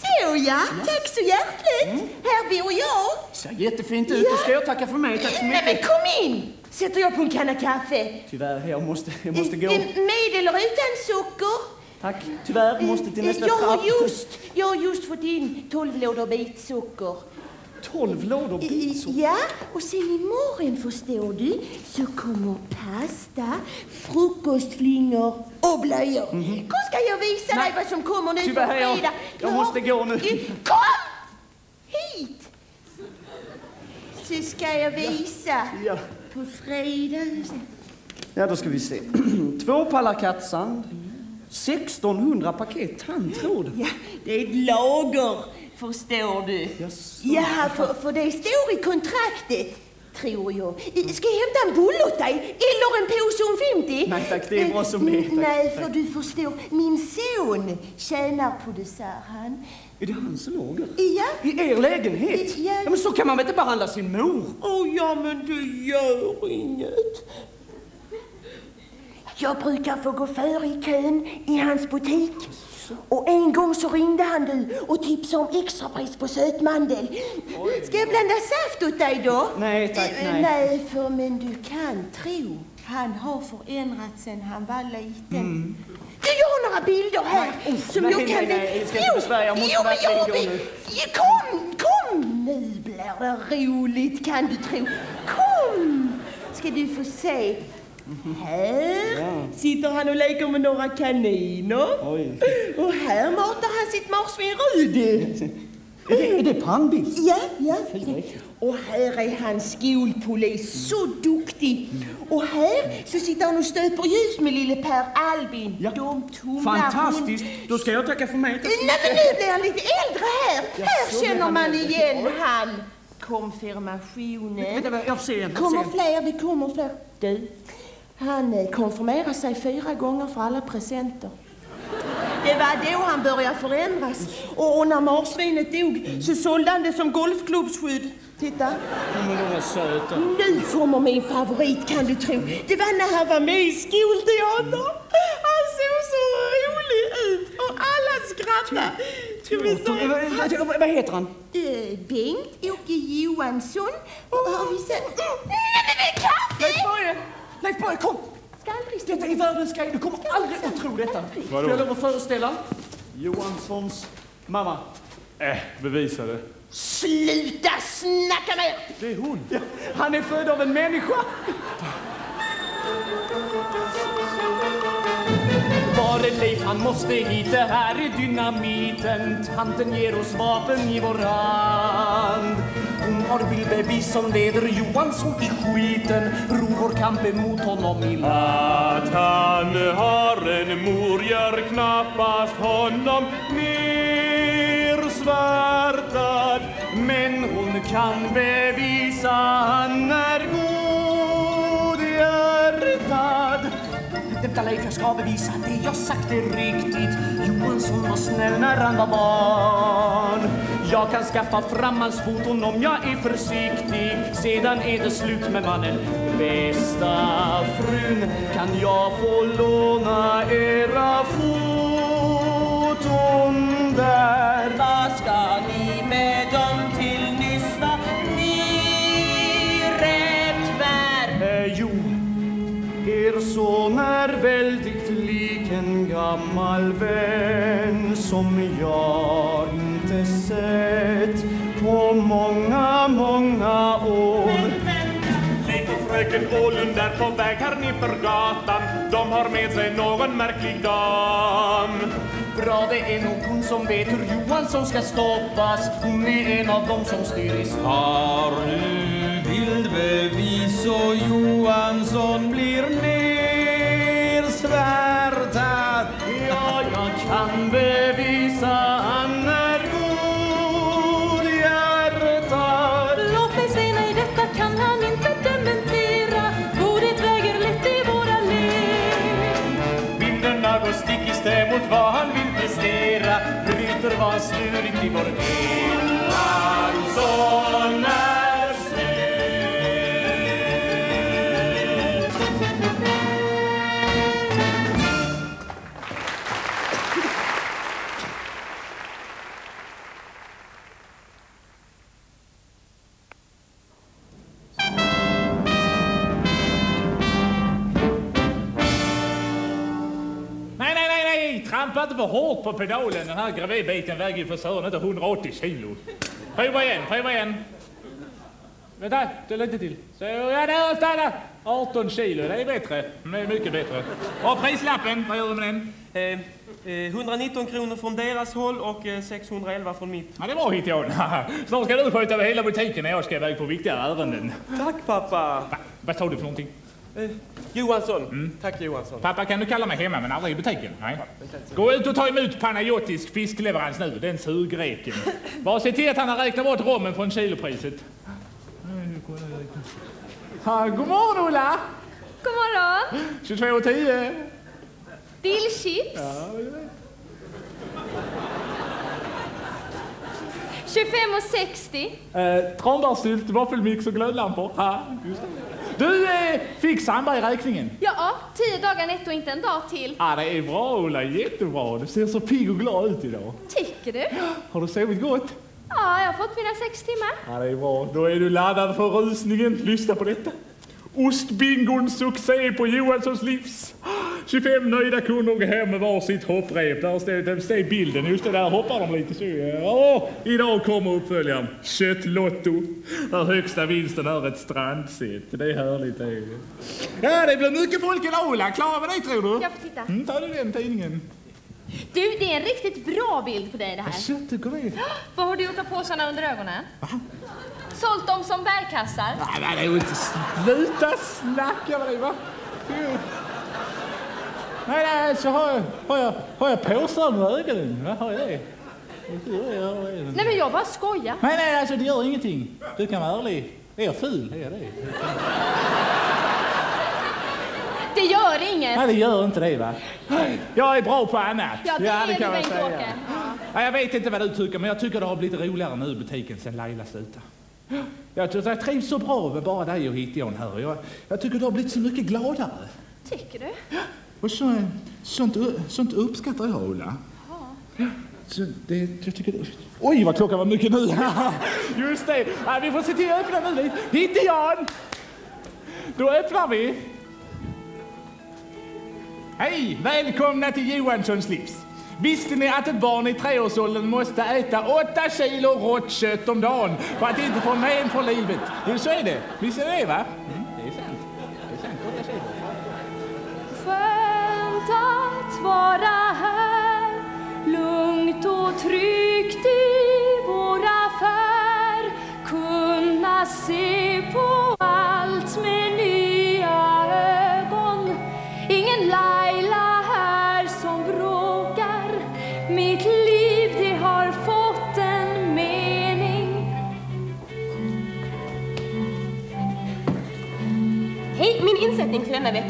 så ja, tack så hjärtligt. Här bor jag. Ser jättefint ut. Du ska jag tacka för mig. Tack så Nej, men mycket. kom in! Sätter jag på en kanna kaffe. Tyvärr, jag måste, jag måste gå. Eh, Med eller utan socker? Tack. Tyvärr, måste till nästa jag har trapp. just, jag har just fått in 12 lådor bitsocker. 12 lådor bitsocker? Ja, och sen imorgon förstår du så kommer pasta, frukostflingor och blöjor. Kom ska jag visa dig vad som kommer nu. Tyvärr, på jag- fredag. jag måste gå nu. Kom hit! Så ska jag visa Ja. på fredag. Ja, då ska vi se. Två pallar kattsand. 1600 paket tandtråd. Ja, det är ett lager, förstår du. Ja, för, för det står i kontraktet. tror jag. Ska jag hämta en bulle åt dig? Eller en påse om 50? Nej tack, det är bra som det är. Nej, för du förstår, min son tjänar på dessert han. Är det han som lagar? Ja. I er lägenhet? Ja. Ja, men så kan man väl inte behandla sin mor? Åh ja, men du gör inget. Jag brukar få gå före i kön i hans butik. Och en gång så ringde han du och tipsade om extrapris på sötmandel. Ska jag blanda saft åt dig då? Nej tack, Eh, nej. Nej, för men du kan tro. Han har förändrats sen han var liten. Du, jag har några bilder här som nej, jag kan... nej, nej, jag ska inte besvära, jag måste jo, verkligen jag gå nu. Kom, kom! Nu blir det roligt kan du tro. Kom! Ska du få se. Här sitter han och leker med några kaniner. Och här matar han sitt marsvin Rudi. Är det, är det pannbiff? Ja, ja. Och här är hans skolpolis, så duktig. Och här så sitter han och stöper ljus med lille Per Albin. De tumlar Fantastiskt! Då ska jag tacka för mig. Nej, men nu blir han lite äldre här. Ja, Här känner han man igen han. Konfirmationen. Vänta, jag ser jag kommer ser en. fler, det kommer fler. Du, han eh, konfirmerade sig fyra gånger för alla presenter. Det var då han började förändras. Och, när marsvinet dog så sålde han det som golfklubbsskydd. Titta. Nu kommer min favorit kan du tro. Det var när han var med i skolteater. Han såg så rolig ut och alla skrattade. Vad- heter han? Eh, Bengt-Åke Johansson. Och har vi det är kaffe! Leif Börje, kom! Detta är världens grej. Du kommer aldrig att tro detta. Vadå? Får jag lov att föreställa? Johanssons mamma. Äh, bevisa det. Sluta snacka mer! Det är hon. Ja, han är född av en människa. Var är Leif? Han måste hit. Det här är dynamiten. Tanten ger oss vapen i vår hand. Hon har bildbevis som leder Johansson i skiten. Ror vår kamp emot honom i land. Att han har en mor gör knappast honom nersvärtad. Men hon kan bevisa han är god Sluta Leif, jag ska bevisa att det jag sagt är riktigt. Johansson var snäll när han var barn. Jag kan skaffa fram hans foton om jag är försiktig. Sedan är det slut med mannen. Bästa frun, kan jag få låna era foton där? Vad ska ni med dem är väldigt lik en gammal vän som jag inte sett på många, många år. Leif och fröken Ålund är på väg här nerför gatan. De har med sig någon märklig dam. Bra, det är nog hon som vet hur Johansson ska stoppas. Hon är en av dem som styr i stan. Har du bildbevis så Johansson blir nersvärtad? Ja, jag kan bevisa han är godhjärtad. Låt mig se, nej detta kan han inte dementera Godhet väger lätt i våra led Bilderna går stick i stäv mot vad han vill prestera. Bryter vad han svurit i vår del. Hårt på pedalen. Den här gravidbiten väger ju för sören inte 180 kilo. Prova igen, prova igen. Vänta, det lite till. Så, ja, där, stanna! 18 kilo, det är bättre. Det är mycket bättre. Och prislappen, vad gör du med den? Eh, eh, 119 kronor från deras håll och eh, 611 från mitt. Ja, det var hit jag. Snart ska du sköta över hela butiken när jag ska iväg på viktiga ärenden. Tack pappa! Va? Vad sa du för någonting? Eh, Johansson. Tack Johansson. Pappa, kan du kalla mig hemma men aldrig i butiken? Nej. Gå ut och ta emot panayotisk fiskleverans nu, den sugreken. Bara se till att han har räknat bort rommen från kilopriset. Ja, god morgon Ulla! God morgon! 22.10. Dillchips. Ja, 25,60. eh, Tranbärssylt, våffelmix och glödlampor. Ja, just det. Du, eh, fick Sandberg räkningen? Ja, tio dagar netto, inte en dag till. Ja, det är bra Ulla, jättebra. Du ser så pigg och glad ut idag. Tycker du? Har du sovit gott? Ja, jag har fått mina sex timmar. Ja, det är bra. Då är du laddad för rusningen. Lyssna på detta. Ostbingons succé på Johanssons livs. 25 nöjda kunder går hem med varsitt hopprep. Där där står bilden. Just det, där hoppar de lite så. Åh, idag kommer uppföljaren. Köttlotto. Där högsta vinsten är ett strandset. Det är härligt det. är. Ja, det blir mycket folk idag Ulla. Klarar vi det tror du? Jag får titta. Mm, ta du den tidningen. Du, det är en riktigt bra bild på dig det här. Jaså, tycker du? Vad har du gjort av påsarna under ögonen? Sålt dem som bärkassar? Nej, nej, det är inte... Sluta snacka med dig, va? Nej, nej, så har jag, har jag, har jag påsar under ögonen. Vad har jag det? Nej, men jag bara skojar. Nej, nej, alltså det gör ingenting. Du kan vara ärlig. Är jag ful? Är jag det? Det gör inget. Nej, det gör inte det, va? Jag är bra på annat. Ja, det är du, kan man säga. Ja, jag vet inte vad du tycker, men jag tycker det har blivit roligare nu i butiken sen Laila slutade. Jag, tycker jag trivs så bra med bara dig och Hitteon här. Jag, jag tycker du har blivit så mycket gladare. Tycker du? Och så, sånt, sånt uppskattar jag, Ulla. Så det, jag tycker. Oj, vad klockan var mycket nu! Just det! Ja, vi får se till att öppna nu Jan! Då öppnar vi. Hej! Välkomna till Johanssons livs. Visste ni att ett barn i treårsåldern måste äta åtta kilo rått kött om dagen för att inte få men för livet? Jo, så är det. Visste ni det va? Mm, det är sant. Det är sant. Åtta kilo. Skönt att vara här Lugnt och tryggt i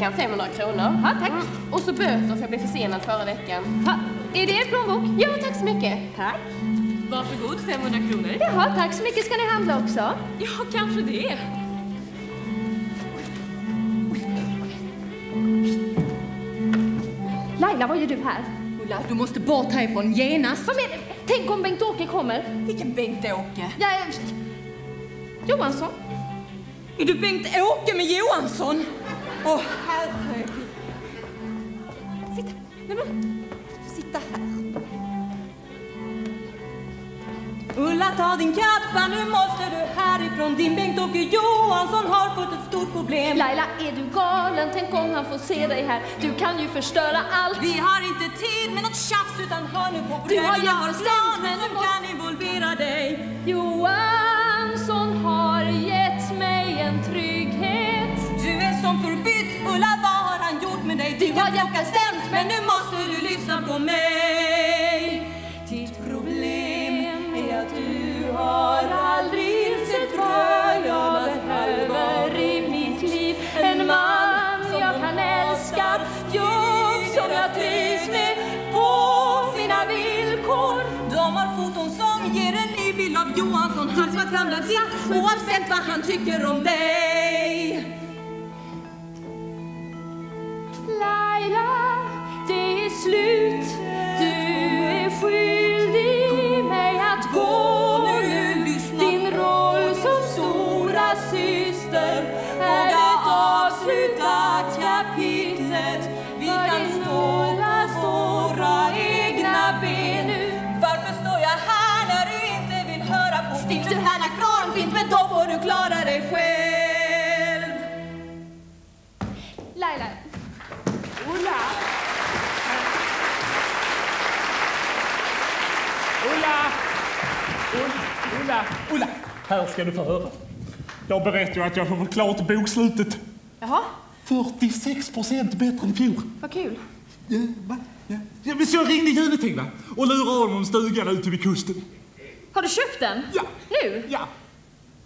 veckan 500 kronor. Ja, tack. Och så böter för jag blev försenad förra veckan. Ha, är det er plånbok? Ja, tack så mycket. Tack. Varsågod, 500 kronor. Jaha, tack så mycket. Ska ni handla också? Ja, kanske det. Laila, vad gör du här? Ulla, du måste bort härifrån genast. Vad menar? Tänk om Bengt-Åke kommer? Vilken Bengt-Åke? Ja, eh, Johansson? Är du Bengt-Åke med Johansson? Åh, herregud. Sitta. Nej, men. Sitta här. Ulla ta din kappa, nu måste du härifrån Din Bengt-Åke Johansson har fått ett stort problem Laila, är du galen? Tänk om han får se dig här. Du kan ju förstöra allt. Vi har inte tid med något tjafs utan hör nu på Du har ju bestämt planer som kan involvera dig Johansson som förbytt, Ulla vad har han gjort med dig? Du har plocka stämt men nu måste du lyssna på mig. Ditt problem är att du har aldrig insett vad jag behöver i mitt liv. En man jag kan älska, jobb som jag trivs med på mina villkor. De har foton som ger en ny bild av Johansson. Han ska gamla ditt oavsett vad han tycker om dig Laila, det är slut. Du är skyldig mig att gå nu. Din roll som stora syster är ett avslutat kapitlet. Vi kan stå på våra egna ben. Varför står jag här när du inte vill höra på Stick du härifrån, fint men då får du klara dig själv Här ska du få höra. Jag berättade ju att jag får få klart bokslutet. Jaha, 46 procent bättre än fjol. vad kul. Ja, va? Ja. Ja, men så jag ringde Juneting va? Och lurade honom om stugan ute vid kusten. Har du köpt den? Ja. Nu? Ja.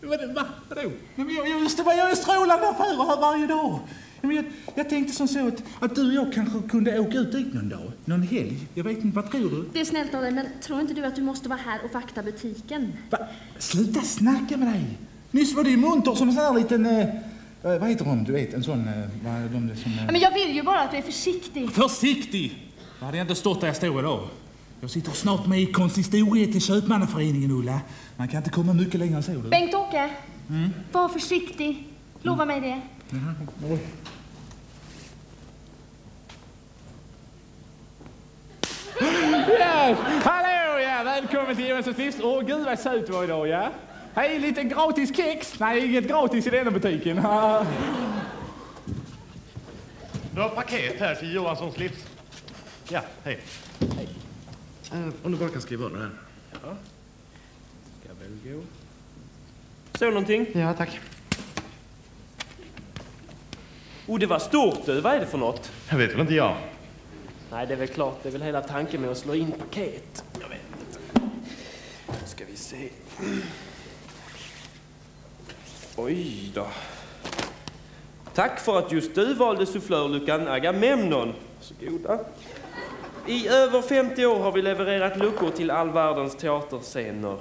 Vad- Va? Vadå? Nej, men jag, just det, jag strålande affärer här varje dag. Men jag, jag tänkte som så att, att du och jag kanske kunde åka ut dit någon dag. Någon helg. Jag vet inte, vad tror du? Det är snällt av dig, men tror inte du att du måste vara här och vakta butiken? Sluta snacka med dig! Nyss var det ju munter som en sån här liten... Eh, eh, vad heter de? Du vet, en sån... Eh, vad är de som... Eh, Men jag vill ju bara att du är försiktig. Försiktig! Då hade jag inte stått där jag står idag. Jag sitter snart med i konsistoriet i Köpmannaföreningen, Ulla. Man kan inte komma mycket längre än så. Du. Bengt-Åke, Mm. var försiktig. Lova mig det. Jaha, hallå ja, välkommen till Johanssons livs. Åh gud vad söt du var idag ja. Hej, lite gratis kex. Nej, inget gratis i denna butiken. Du har paket här till Johanssons livs. Ja, hej. Hej. om du bara kan skriva under här. Ja. Ska väl gå. Så någonting? Ja, tack. Oh, det var stort du. Vad är det för något? Jag vet väl inte jag. Nej, det är väl klart. Det är väl hela tanken med att slå in paket. Jag vet inte. Nu ska vi se. Oj då. Tack för att just du valde sufflörluckan Agamemnon. Varsågoda. I över 50 år har vi levererat luckor till all världens teaterscener.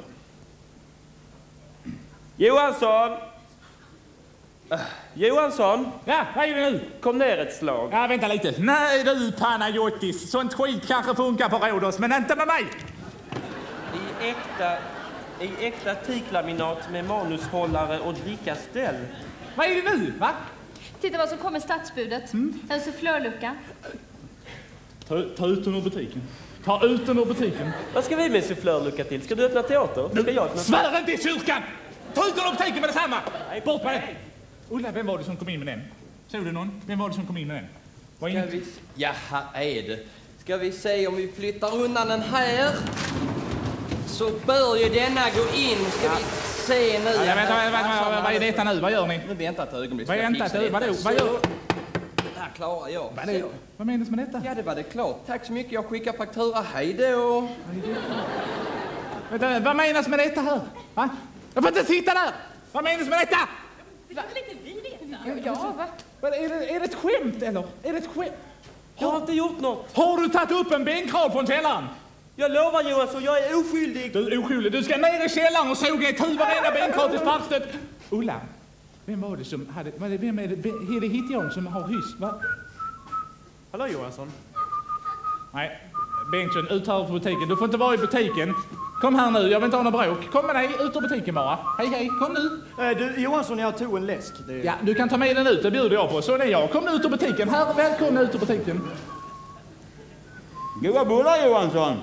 Johansson! Äh, Johansson! Ja, vad är det nu? Kom ner ett slag. Ja, vänta lite. Nej du Panayotis, sånt skit kanske funkar på Rhodos, men inte med mig. I äkta, i äkta teaklaminat med manushållare och drickaställ. Vad är det nu? Va? Titta vad som kommer stadsbudet. Mm. En sufflörlucka. Ta, ta ut den ur butiken. Ta ut den ur butiken. Vad ska vi med sufflörlucka till? Ska du öppna teater? Ska jag öppna Svär inte i kyrkan! Ta ut den ur butiken med detsamma! Bort med den! Ulla, vem var det som kom in med den? Såg du någon? Vem var det som kom in med den? Var Ska vi... Jaha, är det. Ska vi se om vi flyttar undan den här. Så bör ju denna gå in. Ska vi se nu. Ja, vänta, vänta, vänta, vad är detta nu? Vad gör ni? Nu vänta ett ögonblick. Vad vänta ett ögonblick? Vad gör- här klarar jag. Vad, vad menas med detta? Ja, det var det klart. Tack så mycket. Jag skickar faktura. Hej då. Vänta, vad menas med detta här? Va? Jag får inte sitta där! Vad menas med detta? Det vill inte vi veta? Ja, va? Vad, är, det, är det ett skämt eller? Är det ett skämt? Jag har inte gjort något. Har du tagit upp en bänkrad från källaren? Jag lovar Johansson, jag är oskyldig. Du är oskyldig. Du ska ner i källaren och såga huvud varenda bänkrad till sparkstöt. Ulla, vem var det som hade... Vem är det? Är det Hittjon som har hyss? Va? Hallå Johansson. Nej, Bengtsson, ut här från butiken. Du får inte vara i butiken. Kom här nu, jag vill inte ha något bråk. Kom med dig, ut ur butiken bara. Hej, hej, kom nu. Eh, Du, Johansson, jag tog en läsk. Det... Ja, du kan ta med den ut, det bjuder jag på. Så är jag. Kom nu ut ur butiken. Här, välkomna ut ur butiken. Goda bullar Johansson!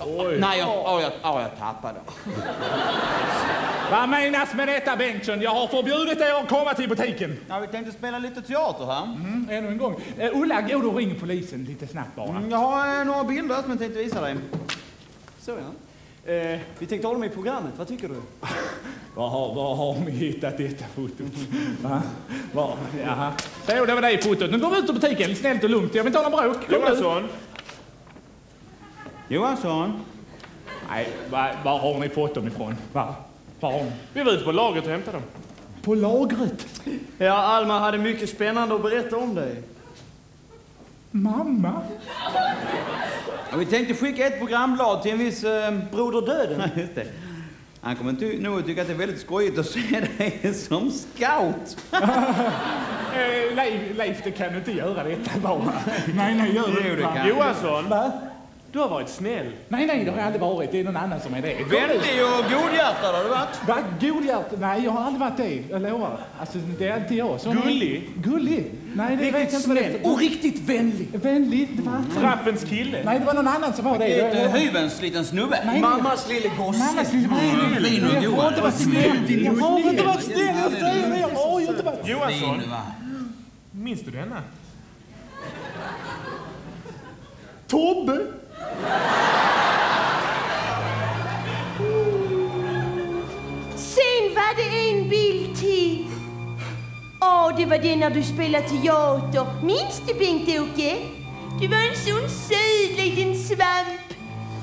Oj. Nej, jag, oh, jag, oh, jag tappade. Vad menas med detta Bengtsson? Jag har förbjudit er att komma till butiken. Ja, vi tänkte spela lite teater här. Mm, ännu en gång. Eh, Ulla, gå du och ring polisen lite snabbt bara. Mm, Jag har eh, några bilder som jag tänkte visa dig. Så ja. Eh, vi tänkte ha dem i programmet, vad tycker du? Var har, var har ni hittat detta fotot? Va? Var? Jaha. Så, det var det fotot. Nu går vi ut ur butiken, snällt och lugnt. Jag vill inte ha någon bråk. Kom nu. Johansson. Johansson? Nej, var, var har ni fått dem ifrån? Va? Ni? Vi var ute på lagret och hämtade dem. På lagret? Ja, Alma hade mycket spännande att berätta om dig. Mamma? Ja, vi tänkte skicka ett programblad till en viss... Eh, Broder Döden? Nej, just det. Han kommer ty- nog att tycka att det är väldigt skojigt att se dig som scout. Eh, Leif, Leif, det kan du inte göra detta bara. Nej, nej, gör det inte. Johansson. Va? Du har varit snäll. Nej, nej, det har jag aldrig varit. Det är någon annan som är det. Vänlig och godhjärtad har du varit. Va? Godhjärtad? Nej, jag har aldrig varit det. Jag lovar. Alltså, det är inte jag. Så Gullig? Gullig? Nej, det vet jag inte det är. Och riktigt vänlig. Vänlig? Va? Trappens kille. Nej, det var någon annan som var det. Ett eh, hyvens liten snubbe. Nej, Mammas lille gosse. Mammas lille gosse. Fin och Jag har inte varit snäll. Jag har inte varit snäll. Jag säger det. Jag har ju inte varit... Johansson. Minns du denna? Tobbe? Sen var det en bild till. Åh, det var det när du spelade teater. Minns du Bengt-Åke? Du var en sån söt liten svamp.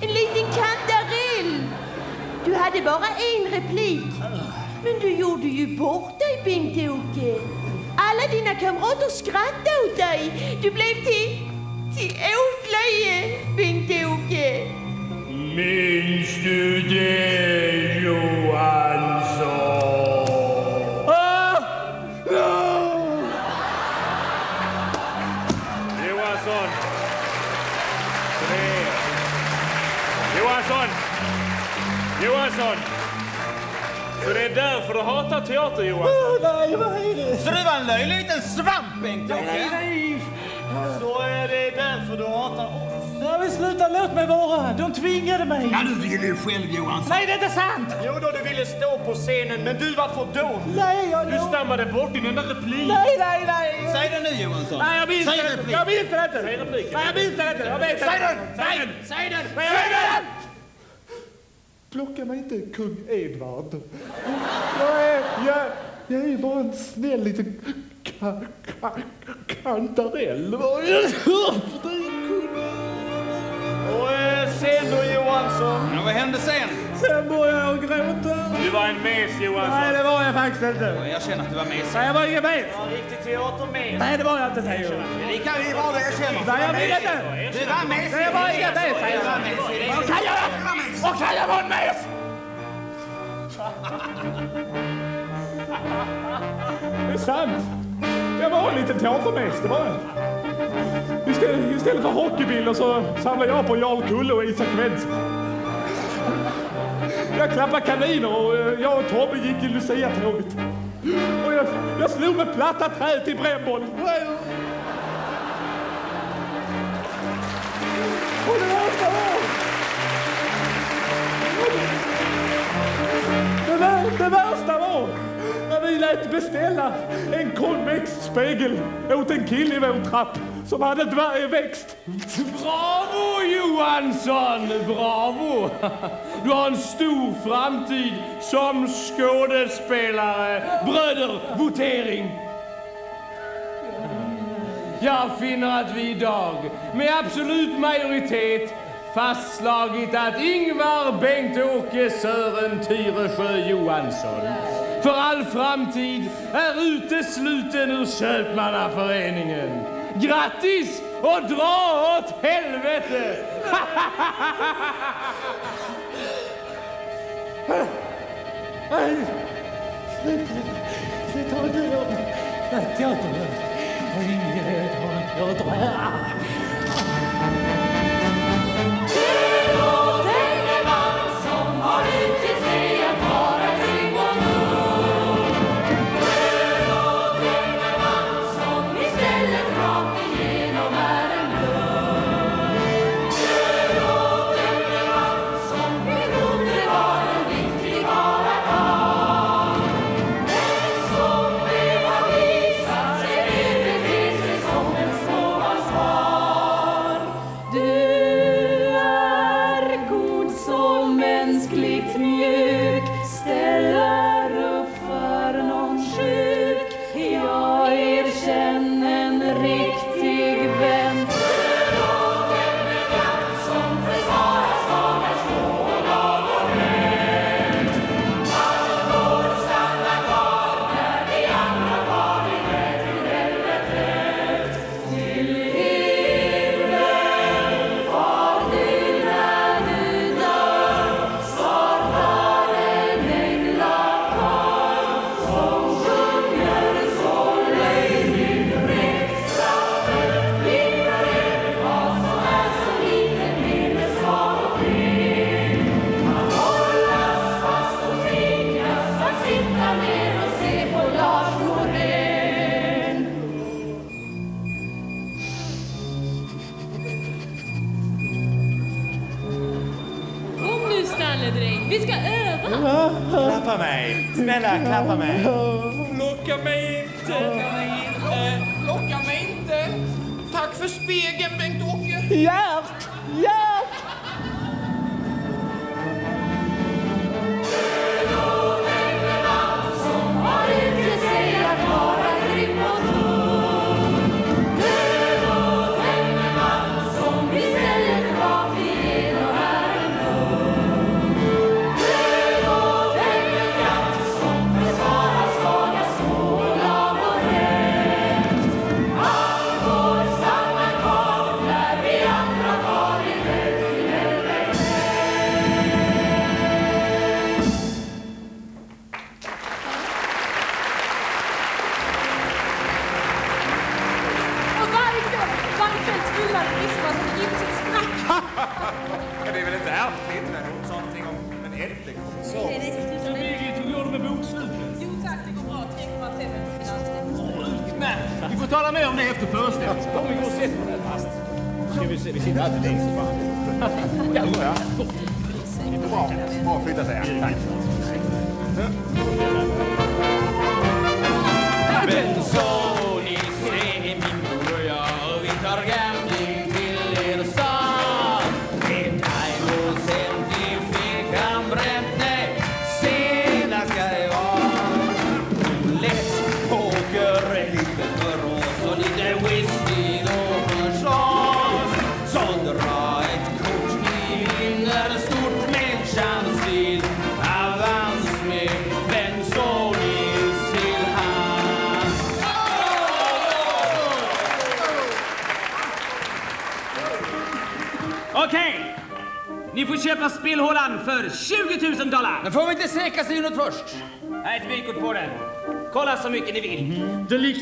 En liten kantarell. Du du hade bara en replik. Men du gjorde ju bort dig, Bengt-Åke. Alla dina kamrater skrattade åt dig. Du blev till, till åtlöje, Bengt-Åke. Minns du det, Johansson? Johansson! Kom ner. Johansson! Johansson! Så det är därför du hatar teater, Johansson? nej, vad är det? Så du var en löjlig liten svamp, Bengt-Åke? Nej, Så är det därför du hatar oss? Ja, men sluta, låt mig vara. De tvingade mig. Ja, du ville ju själv, Johansson. Nej, det är inte sant. Jo då, du ville stå på scenen, men du var för dum. Nej, jag Du stammade bort din enda replik. Nej, nej, nej. Säg det nu, Johansson. Nej, jag minns Säg en inte. replik. Jag minns det inte. Säg repliken. Nej, jag minns det inte. Jag vet Säg inte. den! Säg den! Säg den! Men jag vet den! Plocka mig inte kung Edvard. Jag är, jag, jag är bara en snäll liten ka, ka, kantarell. Och eh, sen då Johansson? Ja, vad hände sen? Sen började jag gråta. Du var en mes Johansson. Nej, det var jag faktiskt inte. Jag känner att du var mes. Nej, jag var ingen mes. Ja, riktig teatermes. Nej, det var jag inte, säger jag. Det kan ju vara det jag känner. Nej, jag vill inte. Du var mes. Nej, jag var ingen mes, säger Du var jag. Vad kan jag Vad kan jag vara en mes. Det är sant. Jag var en liten teatermästare. det var jag. Istället, istället för hockeybilder så samlade jag på Jarl Kulle och Isak Wendt. Jag klappade kaniner och eh, jag och Tobbe gick i Lucia-tåget. Och jag, jag slog med platta träd till brännboll. Och det värsta var... Det, det värsta var lät beställa en konvex-spegel åt en kille i vår trapp som hade dvärgväxt. Bravo Johansson! Bravo! Du har en stor framtid som skådespelare. Bröder, votering! Jag finner att vi idag med absolut majoritet fastslagit att Ingvar Bengt-Åke Sören Tyresjö Johansson för all framtid är utesluten ur Köpmannaföreningen. Grattis och dra åt helvete! Nej, sluta. Sluta teatern. göra Nej. Jag har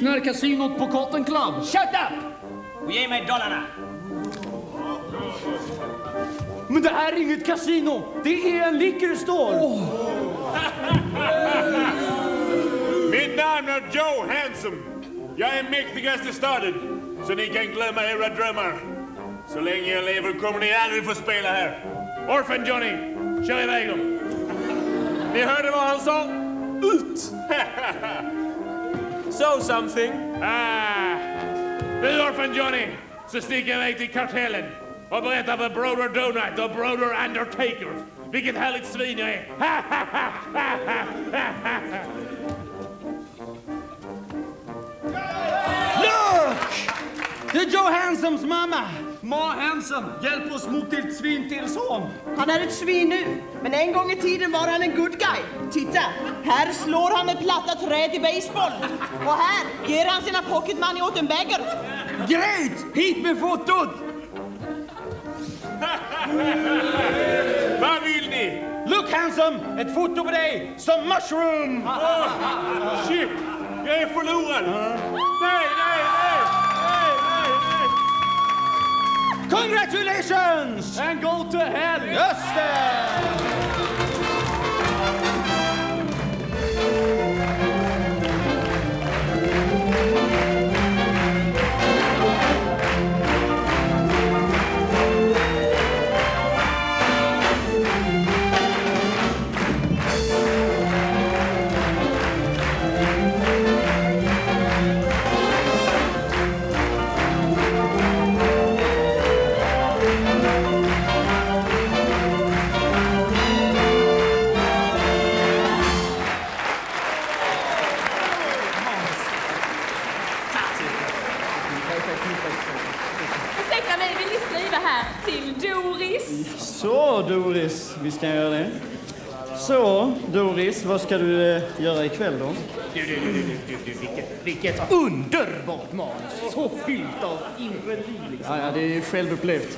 liknar kasinot på Cotton Club. Shut up! Och ge mig dollarna. Men det här är inget kasino. Det är en liquor store. Mitt namn är Joe Handsome. Jag är mäktigast i staden, så ni kan glömma era drömmar. Så länge jag lever kommer ni aldrig få spela här. Orphan Johnny, kör iväg dem. Ni hörde vad han sa? Ut! so something. Ah. Nu Orphan Johnny, så sticker jag iväg till kartellen och berättar för Broder Donut och Broder Undertaker vilket härligt svin jag är. Look! Det är Joe Handsomes mamma. Ma Handsome, hjälp oss mot ditt svin till son. Han är ett svin nu, men en gång i tiden var han en good guy. Titta, här slår han med platta träd i baseball. Och här ger han sina pocket money åt en bagger. Great! Hit med fotot! Vad vill ni? Look Handsome, ett foto på dig som mushroom! Oh, shit, jag är förlorad. Nej, nej, nej, Congratulations! And go to hell! Det! Vad ska du eh, göra ikväll då? Du, du, du, du, du, du, vilket, vilket underbart manus! Så fyllt av inre liv liksom. Ja, ja, det är självupplevt.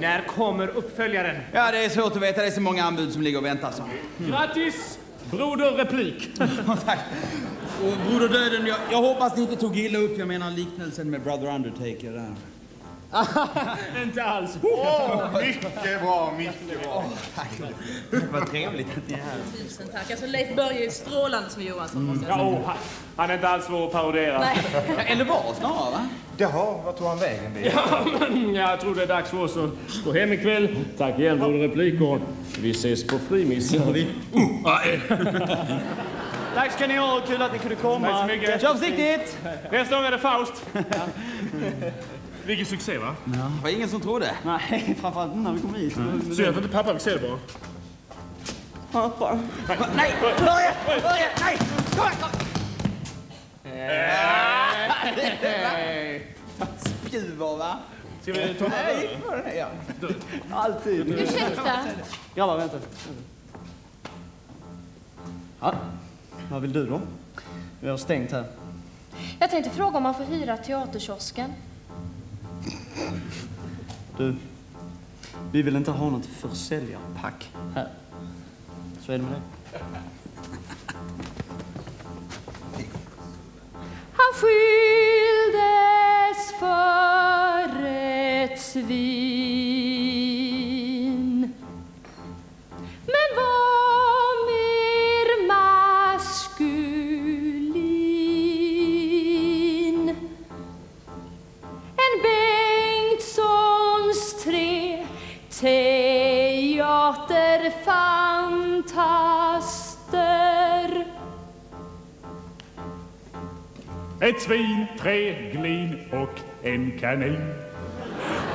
När kommer uppföljaren? Ja, det är svårt att veta. Det är så många anbud som ligger och väntar. Så. Grattis! Broder Replik. Tack. Och Broder Döden, jag, jag hoppas ni inte tog illa upp. Jag menar liknelsen med Brother Undertaker där. Inte alls. Mycket bra, mycket bra. Vad trevligt att ni är här. Tusen tack. Alltså Leif Börje är strålande som Johansson måste jag Ja, säga. oh, han, är inte alls svår att parodera. Nej. Eller var snarare, va? Jaha, vad tog han vägen? Det? Ja, men jag tror det är dags för oss att gå hem ikväll. Tack igen för replik och vi ses på vi. Tack ska ni ha, kul att ni kunde komma. Tack så mycket. Kör försiktigt! Nästa gång är det Faust. Vilken succé va? Ja, det var ingen som trodde. Nej, framförallt inte när vi kom hit. Synd att inte pappa fick se det bara. Pappa. Nej! Börje! Börje! Nej! Kom här! kom. Spjuver, va? Ska vi ta Nej, för det, ja. Alltid. Ursäkta. Grabbar, vänta. Ja, vad vill du då? Vi har stängt här. Jag tänkte fråga om man får hyra teaterkiosken. Du, vi vill inte ha något försäljarpack här. Så är det med det. Han skildes för ett svin. Men vad teaterfantaster. Ett svin, tre glin och en kanin.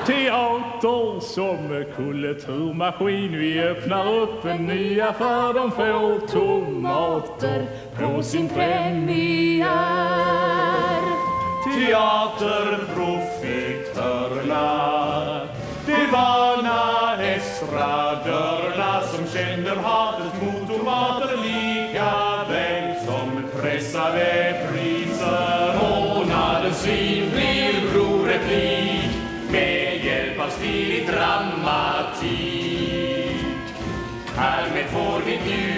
Teater som kulturmaskin. Vi öppnar upp en ny affär. De får tomater på sin premiär. De vana estradörerna som känner hatet mot tomater lika väl som pressade priser. Månadens svin blir broreplik med hjälp av stilig dramatik. Härmed får vi bjuda